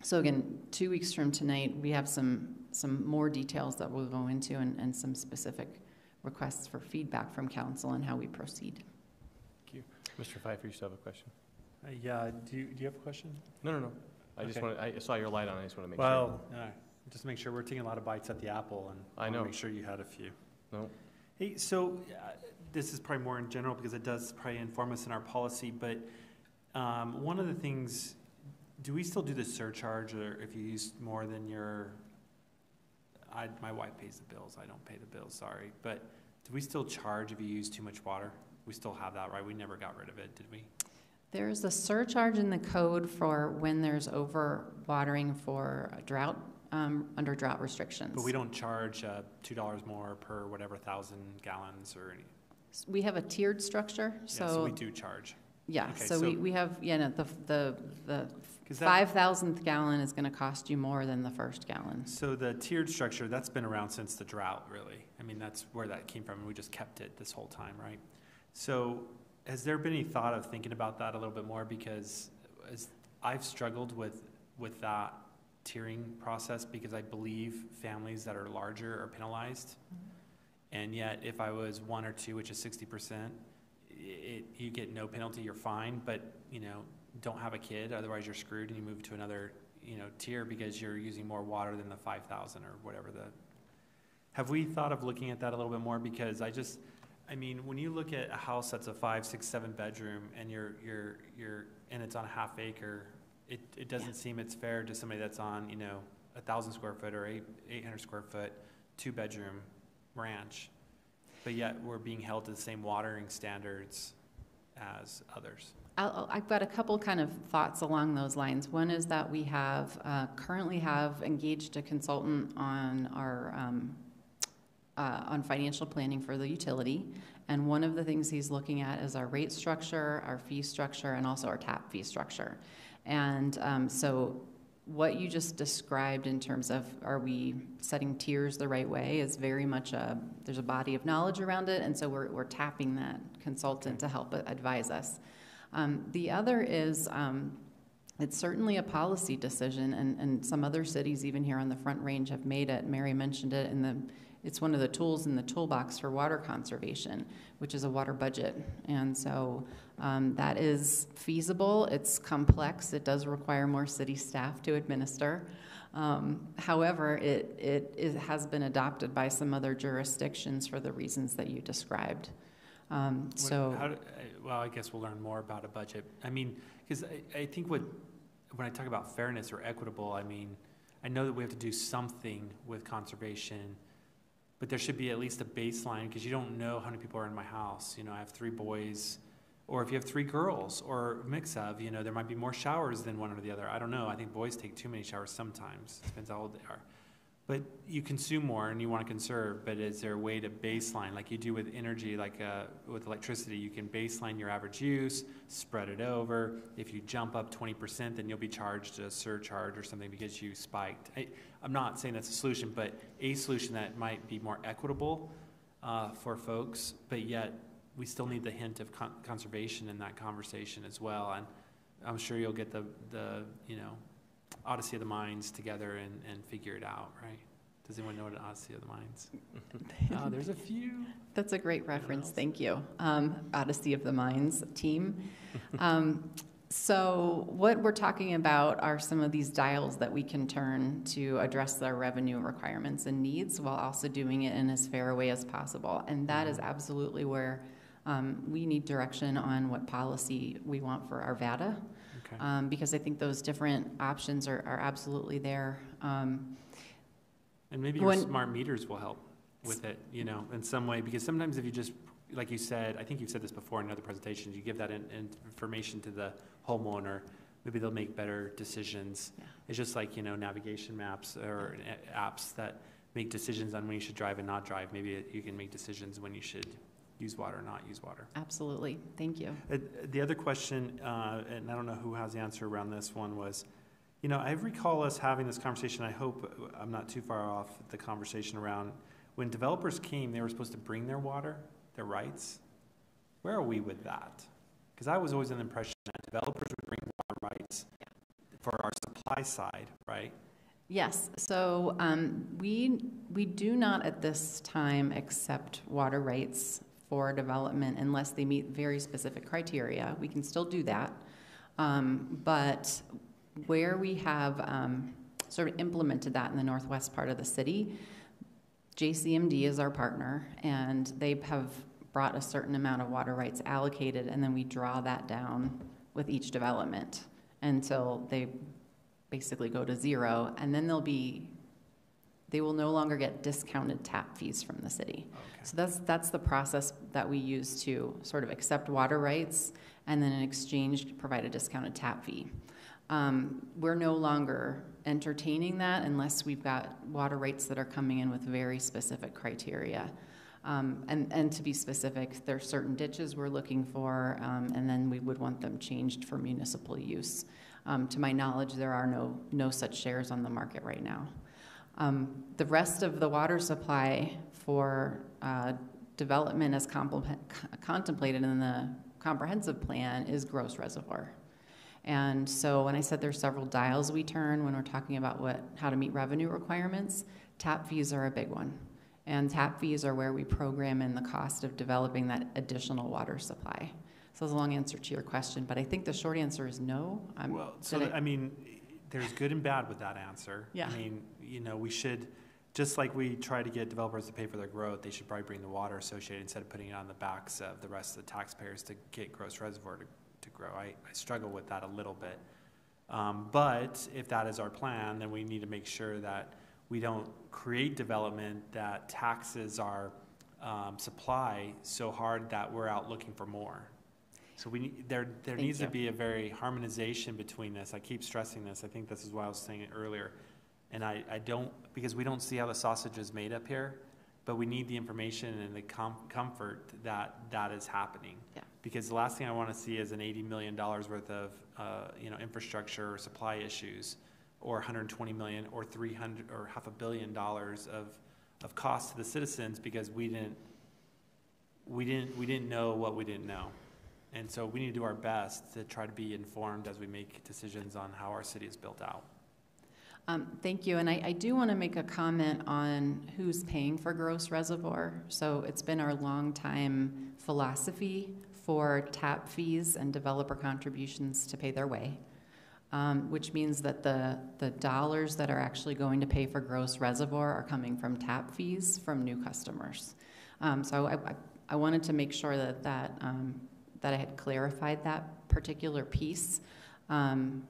so again, two weeks from tonight, we have some, some more details that we'll go into and, and some specific requests for feedback from council on how we proceed. Thank you. Mr. Fifer, you still have a question? Uh, Yeah, do you, do you have a question? No, no, no. I just Okay. want, I saw your light on, I just want to make sure. Well, all right, just make sure we're taking a lot of bites at the apple and. I wanna know. Make sure you had a few. No. Hey, so, uh, this is probably more in general because it does probably inform us in our policy, but, um, one of the things, do we still do the surcharge or if you use more than your, I, my wife pays the bills, I don't pay the bills, sorry, but do we still charge if you use too much water? We still have that, right? We never got rid of it, did we? There's a surcharge in the code for when there's over watering for a drought, um, under drought restrictions. But we don't charge, uh, two dollars more per whatever thousand gallons or any, We have a tiered structure, so. yeah, so we do charge. yeah, Okay, so we, so- we have, yeah, no, the, the, the five thousandth gallon is gonna cost you more than the first gallon. So the tiered structure, that's been around since the drought, really. I mean, that's where that came from, and we just kept it this whole time, right? So has there been any thought of thinking about that a little bit more? Because as, I've struggled with, with that tiering process because I believe families that are larger are penalized. Mm-hmm. And yet, if I was one or two, which is sixty percent, it, you get no penalty, you're fine, but, you know, don't have a kid, otherwise you're screwed and you move to another, you know, tier because you're using more water than the five thousand or whatever the. Have we thought of looking at that a little bit more? Because I just, I mean, when you look at a house that's a five, six, seven bedroom and you're, you're, you're, and it's on a half acre, it, it doesn't seem it's fair to somebody that's on, you know, a thousand square foot or eight, eight hundred square foot, two bedroom ranch. But yet we're being held to the same watering standards as others. I'll- I've got a couple kind of thoughts along those lines. One is that we have, uh, currently have engaged a consultant on our, um, uh, on financial planning for the utility. And one of the things he's looking at is our rate structure, our fee structure, and also our tap fee structure. And um, so what you just described in terms of are we setting tiers the right way is very much a, there's a body of knowledge around it. And so we're, we're tapping that consultant to help advise us. Um, the other is um, it's certainly a policy decision, and, and some other cities, even here on the Front Range, have made it. Mary mentioned it in the. It's one of the tools in the toolbox for water conservation, which is a water budget, and so um, that is feasible. It's complex. It does require more city staff to administer. Um, however, it, it, it has been adopted by some other jurisdictions for the reasons that you described. Um, What- so. how do- Well, I guess we'll learn more about a budget. I mean, because I, I think what, when I talk about fairness or equitable, I mean, I know that we have to do something with conservation, but there should be at least a baseline, because you don't know how many people are in my house. You know, I have three boys, or if you have three girls, or mix of, you know, there might be more showers than one or the other. I don't know. I think boys take too many showers sometimes. It Depends how old they are. But you consume more and you want to conserve, but is there a way to baseline, like you do with energy, like uh, with electricity, you can baseline your average use, spread it over. If you jump up 20%, then you'll be charged a surcharge or something because you spiked. I, I'm not saying that's a solution, but a solution that might be more equitable uh, for folks, but yet we still need the hint of con- conservation in that conversation as well. And I'm sure you'll get the, the you know, Odyssey of the Minds together and, and figure it out, right? Does anyone know what an Odyssey of the Minds? oh, there's a few. That's a great reference, thank you. Um, Odyssey of the Minds team. Um, so what we're talking about are some of these dials that we can turn to address our revenue requirements and needs while also doing it in as fair a way as possible. And that is absolutely where um, we need direction on what policy we want for Arvada. Okay. Um, because I think those different options are, are absolutely there. Um, And maybe your When- smart meters will help with it, you know, in some way, because sometimes if you just, like you said, I think you've said this before in other presentations, you give that in, information to the homeowner, maybe they'll make better decisions. Yeah. It's just like, you know, navigation maps or apps that make decisions on when you should drive and not drive. Maybe you can make decisions when you should use water or not use water. absolutely, thank you. Uh, The other question, uh, and I don't know who has the answer around this one, was, you know, I recall us having this conversation, I hope I'm not too far off the conversation around, when developers came, they were supposed to bring their water, their rights. Where are we with that? Because I was always under the impression that developers would bring water rights for our supply side, right? Yes, so um, we, we do not at this time accept water rights for development unless they meet very specific criteria. We can still do that. Um, But where we have um, sort of implemented that in the northwest part of the city, JCMD is our partner, and they have brought a certain amount of water rights allocated, and then we draw that down with each development until they basically go to zero, and then they'll be, they will no longer get discounted tap fees from the city. Okay. So that's, that's the process that we use to sort of accept water rights, and then in exchange, provide a discounted tap fee. Um, We're no longer entertaining that unless we've got water rights that are coming in with very specific criteria. Um, And, and to be specific, there are certain ditches we're looking for, um, and then we would want them changed for municipal use. Um, To my knowledge, there are no, no such shares on the market right now. Um, The rest of the water supply for uh, development as contemplated in the comprehensive plan is gross reservoir. And so when I said there's several dials we turn when we're talking about what, how to meet revenue requirements, tap fees are a big one. And tap fees are where we program in the cost of developing that additional water supply. So it's a long answer to your question, but I think the short answer is no. I'm- Well, so, I mean, there's good and bad with that answer. Yeah. I mean, you know, we should, just like we try to get developers to pay for their growth, they should probably bring the water associated instead of putting it on the backs of the rest of the taxpayers to get gross reservoir to, to grow. I, I struggle with that a little bit. Um, but if that is our plan, then we need to make sure that we don't create development that taxes our, um, supply so hard that we're out looking for more. So we, need- there, there Thank needs to be a very harmonization between this. I keep stressing this. I think this is why I was saying it earlier. And I, I don't, because we don't see how the sausage is made up here, but we need the information and the com- comfort that that is happening. Yeah. Because the last thing I want to see is an eighty million dollars worth of, uh, you know, infrastructure or supply issues, or hundred and twenty million, or three hundred, or half a billion dollars of, of cost to the citizens because we didn't, we didn't, we didn't know what we didn't know. And so we need to do our best to try to be informed as we make decisions on how our city is built out. Um, Thank you, and I, I do want to make a comment on who's paying for gross reservoir. So it's been our longtime philosophy for tap fees and developer contributions to pay their way, um, which means that the, the dollars that are actually going to pay for gross reservoir are coming from tap fees from new customers. Um, So I, I- I wanted to make sure that, that, um, that I had clarified that particular piece. Um,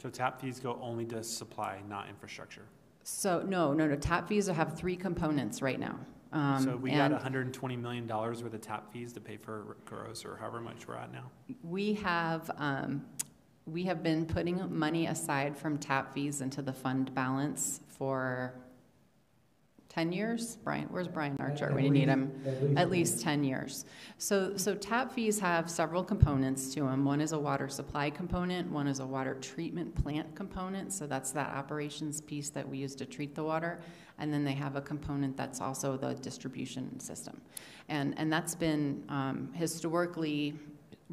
So tap fees go only to supply, not infrastructure. So, no, no, no, tap fees have three components right now. Um, So we got hundred and twenty million dollars worth of tap fees to pay for gross or however much we're at now. We have, um, we have been putting money aside from tap fees into the fund balance for 10 years? Brian, where's Brian Archer when you need him? At least 10 years. So, so tap fees have several components to them. One is a water supply component, one is a water treatment plant component, so that's that operations piece that we use to treat the water. And then they have a component that's also the distribution system. And, and that's been um, historically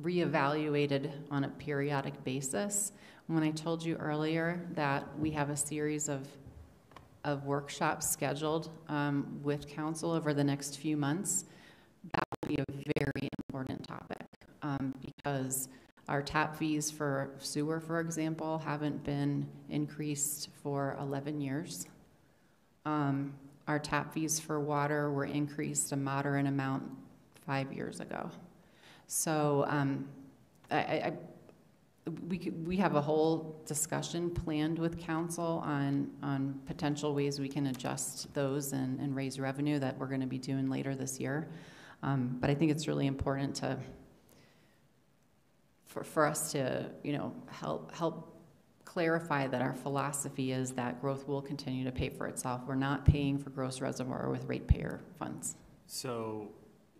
reevaluated on a periodic basis. When I told you earlier that we have a series of of workshops scheduled um, with council over the next few months, that will be a very important topic um, because our tap fees for sewer, for example, haven't been increased for 11 years. Um, our tap fees for water were increased a moderate amount five years ago. So um, I, I, we, we have a whole discussion planned with council on, on potential ways we can adjust those and, and raise revenue that we're going to be doing later this year. Um, But I think it's really important to, for, for us to, you know, help, help clarify that our philosophy is that growth will continue to pay for itself. We're not paying for gross reservoir with ratepayer funds. So,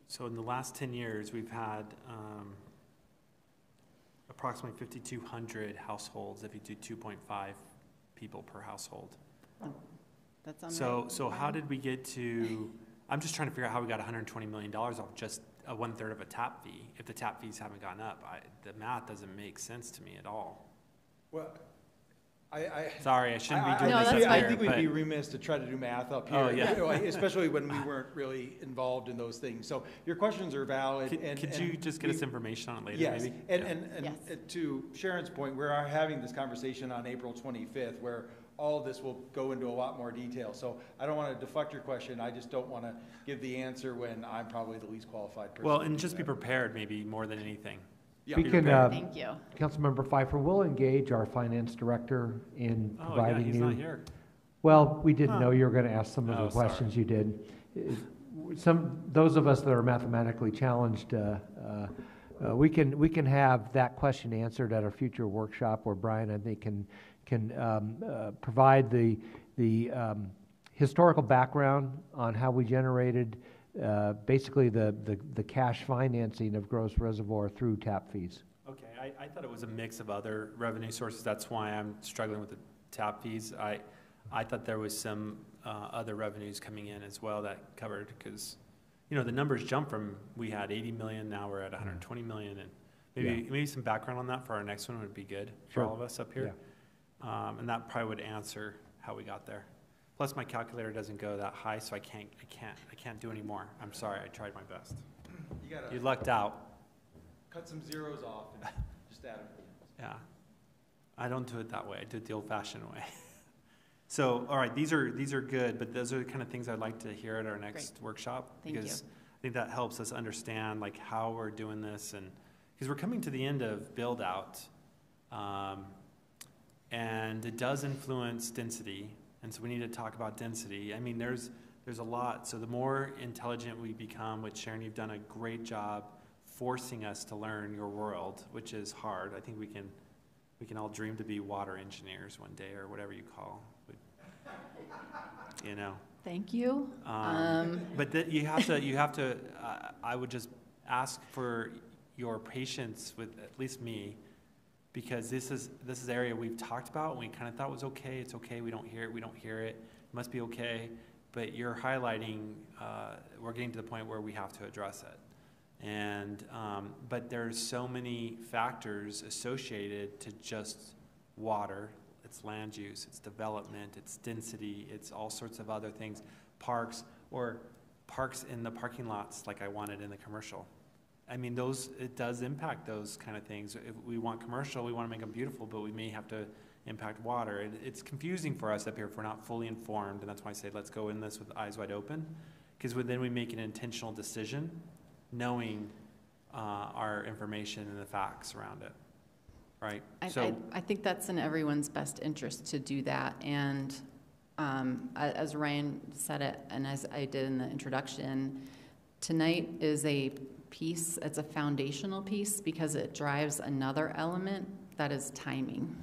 so in the last ten years, we've had, um, approximately fifty-two hundred households if you do two point five people per household. That's on So, so how did we get to, I'm just trying to figure out how we got hundred and twenty million dollars off just a one-third of a tap fee, if the tap fees haven't gone up. I, the math doesn't make sense to me at all. Well, I, I. Sorry, I shouldn't be I- I- doing No, this that's up I think we'd but- be remiss to try to do math up here. Oh, yeah. you know, Especially when we weren't really involved in those things. So your questions are valid Could, and. could and you just get we- us information on it later, Yes, maybe? and, Yeah. and, and Yes. uh, to Sharon's point, we are having this conversation on April twenty-fifth, where all of this will go into a lot more detail. So I don't want to deflect your question, I just don't want to give the answer when I'm probably the least qualified person. Well, to and do just be that. prepared, maybe, more than anything. Yeah. We Be can, prepared. uh, Thank you. Councilmember Fifer, we'll engage our finance director in Oh, yeah, providing he's you. not here. Well, we didn't Huh. know you were going to ask some of Oh, the sorry. questions you did. Uh, Some, those of us that are mathematically challenged, uh, uh, uh, we can, we can have that question answered at a future workshop where Brian, I think, can, can um, uh, provide the, the um, historical background on how we generated uh, basically the, the, the cash financing of gross reservoir through tap fees. Okay, I, I thought it was a mix of other revenue sources, that's why I'm struggling with the tap fees. I, I thought there was some, uh, other revenues coming in as well that covered, because, you know, the numbers jump from, we had eighty million, now we're at hundred and twenty million, and maybe, maybe some background on that for our next one would be good for Sure. all of us up here. Um, and that probably would answer how we got there. Plus, my calculator doesn't go that high, so I can't, I can't, I can't do any more. I'm sorry, I tried my best. You gotta You lucked out. cut some zeros off and just add them. Yeah. I don't do it that way. I do it the old-fashioned way. So, all right, these are, these are good, but those are the kind of things I'd like to hear at our next workshop. Thank you. Because I think that helps us understand like how we're doing this and, because we're coming to the end of build-out. um, And it does influence density, and so we need to talk about density. I mean, there's, there's a lot. So the more intelligent we become, which Sharon, you've done a great job forcing us to learn your world, which is hard. I think we can, we can all dream to be water engineers one day or whatever you call, you know. Thank you. Um, Um, but you have to, you have to, uh, I would just ask for your patience with at least me, because this is, this is area we've talked about, and we kind of thought was okay, it's okay, we don't hear it, we don't hear it, it must be okay, but you're highlighting, uh, we're getting to the point where we have to address it. And, um, but there's so many factors associated to just water, it's land use, it's development, it's density, it's all sorts of other things, parks, or parks in the parking lots like I wanted in the commercial. I mean, those, it does impact those kind of things. If we want commercial, we want to make them beautiful, but we may have to impact water. It, it's confusing for us up here if we're not fully informed, and that's why I say let's go in this with eyes wide open, because then we make an intentional decision, knowing uh, our information and the facts around it, right? I, So- I, I think that's in everyone's best interest to do that, and um, as Ryan said it, and as I did in the introduction, tonight is a piece, it's a foundational piece because it drives another element that is timing.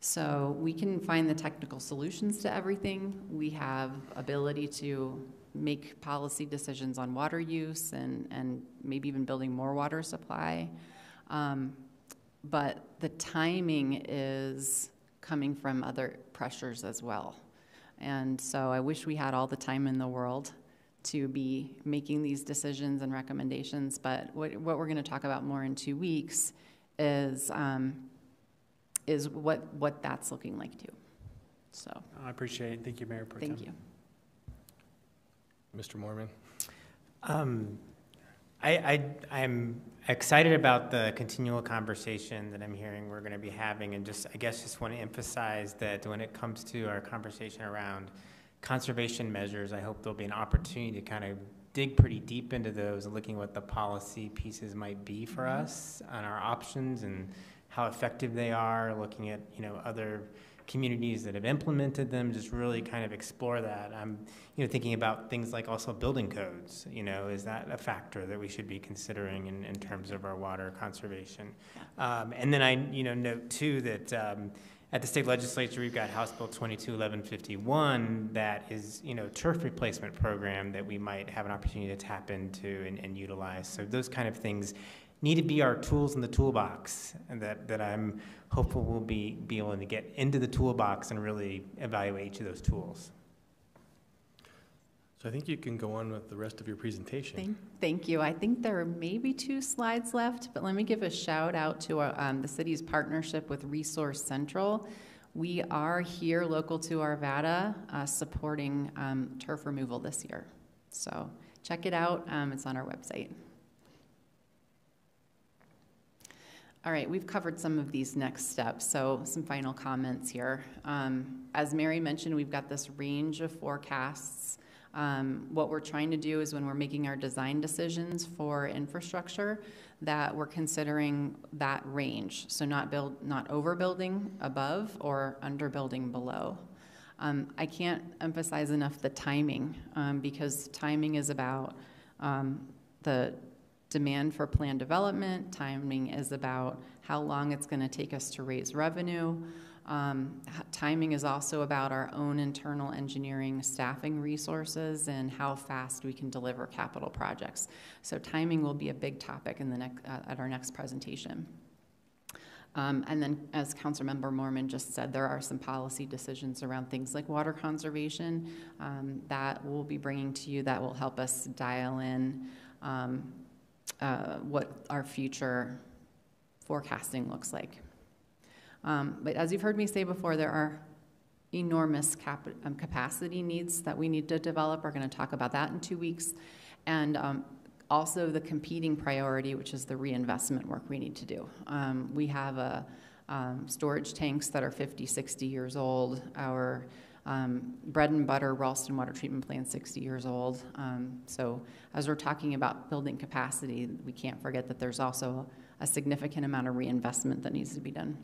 So we can find the technical solutions to everything. We have ability to make policy decisions on water use and, and maybe even building more water supply. Um, but the timing is coming from other pressures as well. And so I wish we had all the time in the world to be making these decisions and recommendations. But what, what we're going to talk about more in two weeks is, um, is what, what that's looking like too. So, I appreciate it. Thank you, Mayor Pro Tem. thank you. Mr. Moorman? Um, I, I, I'm excited about the continual conversation that I'm hearing we're going to be having, and just, I guess, just want to emphasize that when it comes to our conversation around conservation measures, I hope there'll be an opportunity to kind of dig pretty deep into those and looking what the policy pieces might be for us on our options and how effective they are, looking at, you know, other communities that have implemented them, just really kind of explore that. I'm, you know, thinking about things like also building codes, you know, is that a factor that we should be considering in, in terms of our water conservation? Um, and then I, you know, note too that, um, at the state legislature, we've got House Bill 221151 that is, you know, turf replacement program that we might have an opportunity to tap into and, and utilize. So those kind of things need to be our tools in the toolbox, and that, that I'm hopeful we'll be, be able to get into the toolbox and really evaluate each of those tools. So I think you can go on with the rest of your presentation. Thank, thank you. I think there are maybe two slides left, but let me give a shout out to our, um, the city's partnership with Resource Central. We are here, local to Arvada, uh, supporting um, turf removal this year. So check it out. Um, it's on our website. All right, we've covered some of these next steps, so some final comments here. Um, as Mary mentioned, we've got this range of forecasts. Um, what we're trying to do is when we're making our design decisions for infrastructure, that we're considering that range. So not build, not overbuilding above or underbuilding below. Um, I can't emphasize enough the timing um, because timing is about um, the demand for plan development. Timing is about how long it's going to take us to raise revenue. Um, timing is also about our own internal engineering staffing resources and how fast we can deliver capital projects. So timing will be a big topic in the next, uh, at our next presentation. Um, and then, as Councilmember Moorman just said, there are some policy decisions around things like water conservation um, that we'll be bringing to you that will help us dial in um, uh, what our future forecasting looks like. Um, but as you've heard me say before, there are enormous cap um, capacity needs that we need to develop. We're going to talk about that in two weeks. And um, also the competing priority, which is the reinvestment work we need to do. Um, we have a, um, storage tanks that are 50, 60 years old. Our um, bread and butter Ralston water treatment plant 60 years old. Um, so as we're talking about building capacity, we can't forget that there's also a significant amount of reinvestment that needs to be done.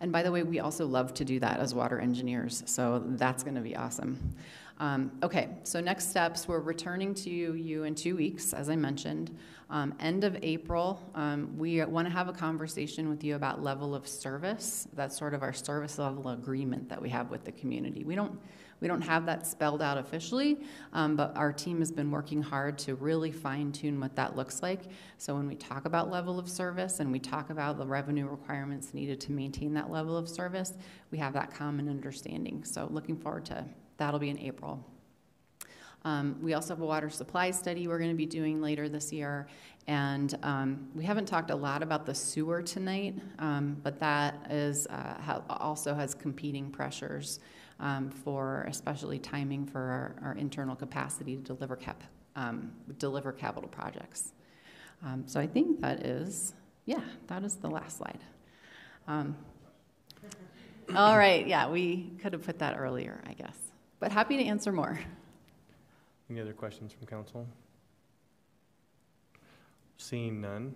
And by the way, we also love to do that as water engineers, so that's going to be awesome. Um, okay, so next steps, we're returning to you in two weeks, as I mentioned. Um, end of April, um, we want to have a conversation with you about level of service. That's sort of our service level agreement that we have with the community. We don't we don't have that spelled out officially, um, but our team has been working hard to really fine tune what that looks like. So when we talk about level of service and we talk about the revenue requirements needed to maintain that level of service, we have that common understanding. So looking forward to that'll be in April. Um, we also have a water supply study we're going to be doing later this year. And um, we haven't talked a lot about the sewer tonight, um, but that is uh, also has competing pressures um, for especially timing for our, our, internal capacity to deliver, cap, um, deliver capital projects. Um, so I think that is, yeah, that is the last slide. all right, yeah, we could have put that earlier, I guess. But happy to answer more. Any other questions from council? Seeing none,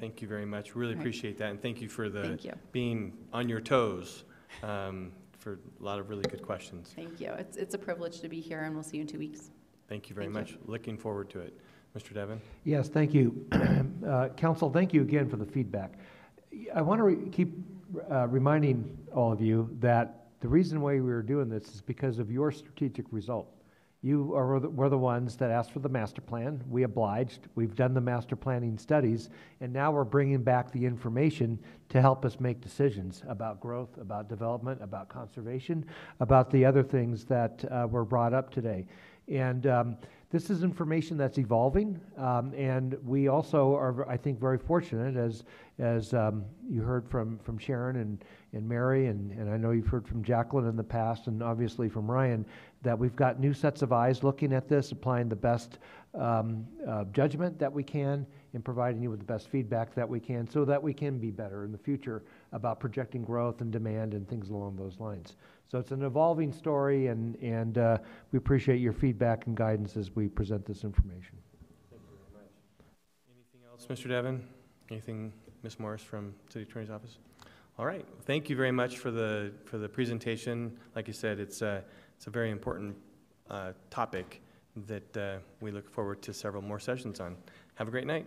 thank you very much. Really Right. appreciate that, and thank you for the, Thank you. being on your toes um, for a lot of really good questions. Thank you. It's, it's a privilege to be here, and we'll see you in two weeks. Thank you very Thank much. Looking forward to it. Mr. Deven? Yes, thank you. Uh, Council, thank you again for the feedback. I want to re- keep uh, reminding all of you that the reason why we were doing this is because of your strategic result. You are, were the ones that asked for the master plan. We obliged. We've done the master planning studies, and now we're bringing back the information to help us make decisions about growth, about development, about conservation, about the other things that uh, were brought up today. And um, this is information that's evolving, um, and we also are, I think, very fortunate, as, as um, you heard from, from Sharon and, and Mary, and, and I know you've heard from Jacqueline in the past, and obviously from Ryan, that we've got new sets of eyes looking at this, applying the best um, uh, judgment that we can, and providing you with the best feedback that we can, so that we can be better in the future about projecting growth and demand and things along those lines. So it's an evolving story, and, and uh, we appreciate your feedback and guidance as we present this information. Thank you very much. Anything else, Mr. Deven? Anything, Ms. Morris from City Attorney's Office? All right, thank you very much for the, for the presentation. Like you said, it's a, it's a very important uh, topic that uh, we look forward to several more sessions on. Have a great night.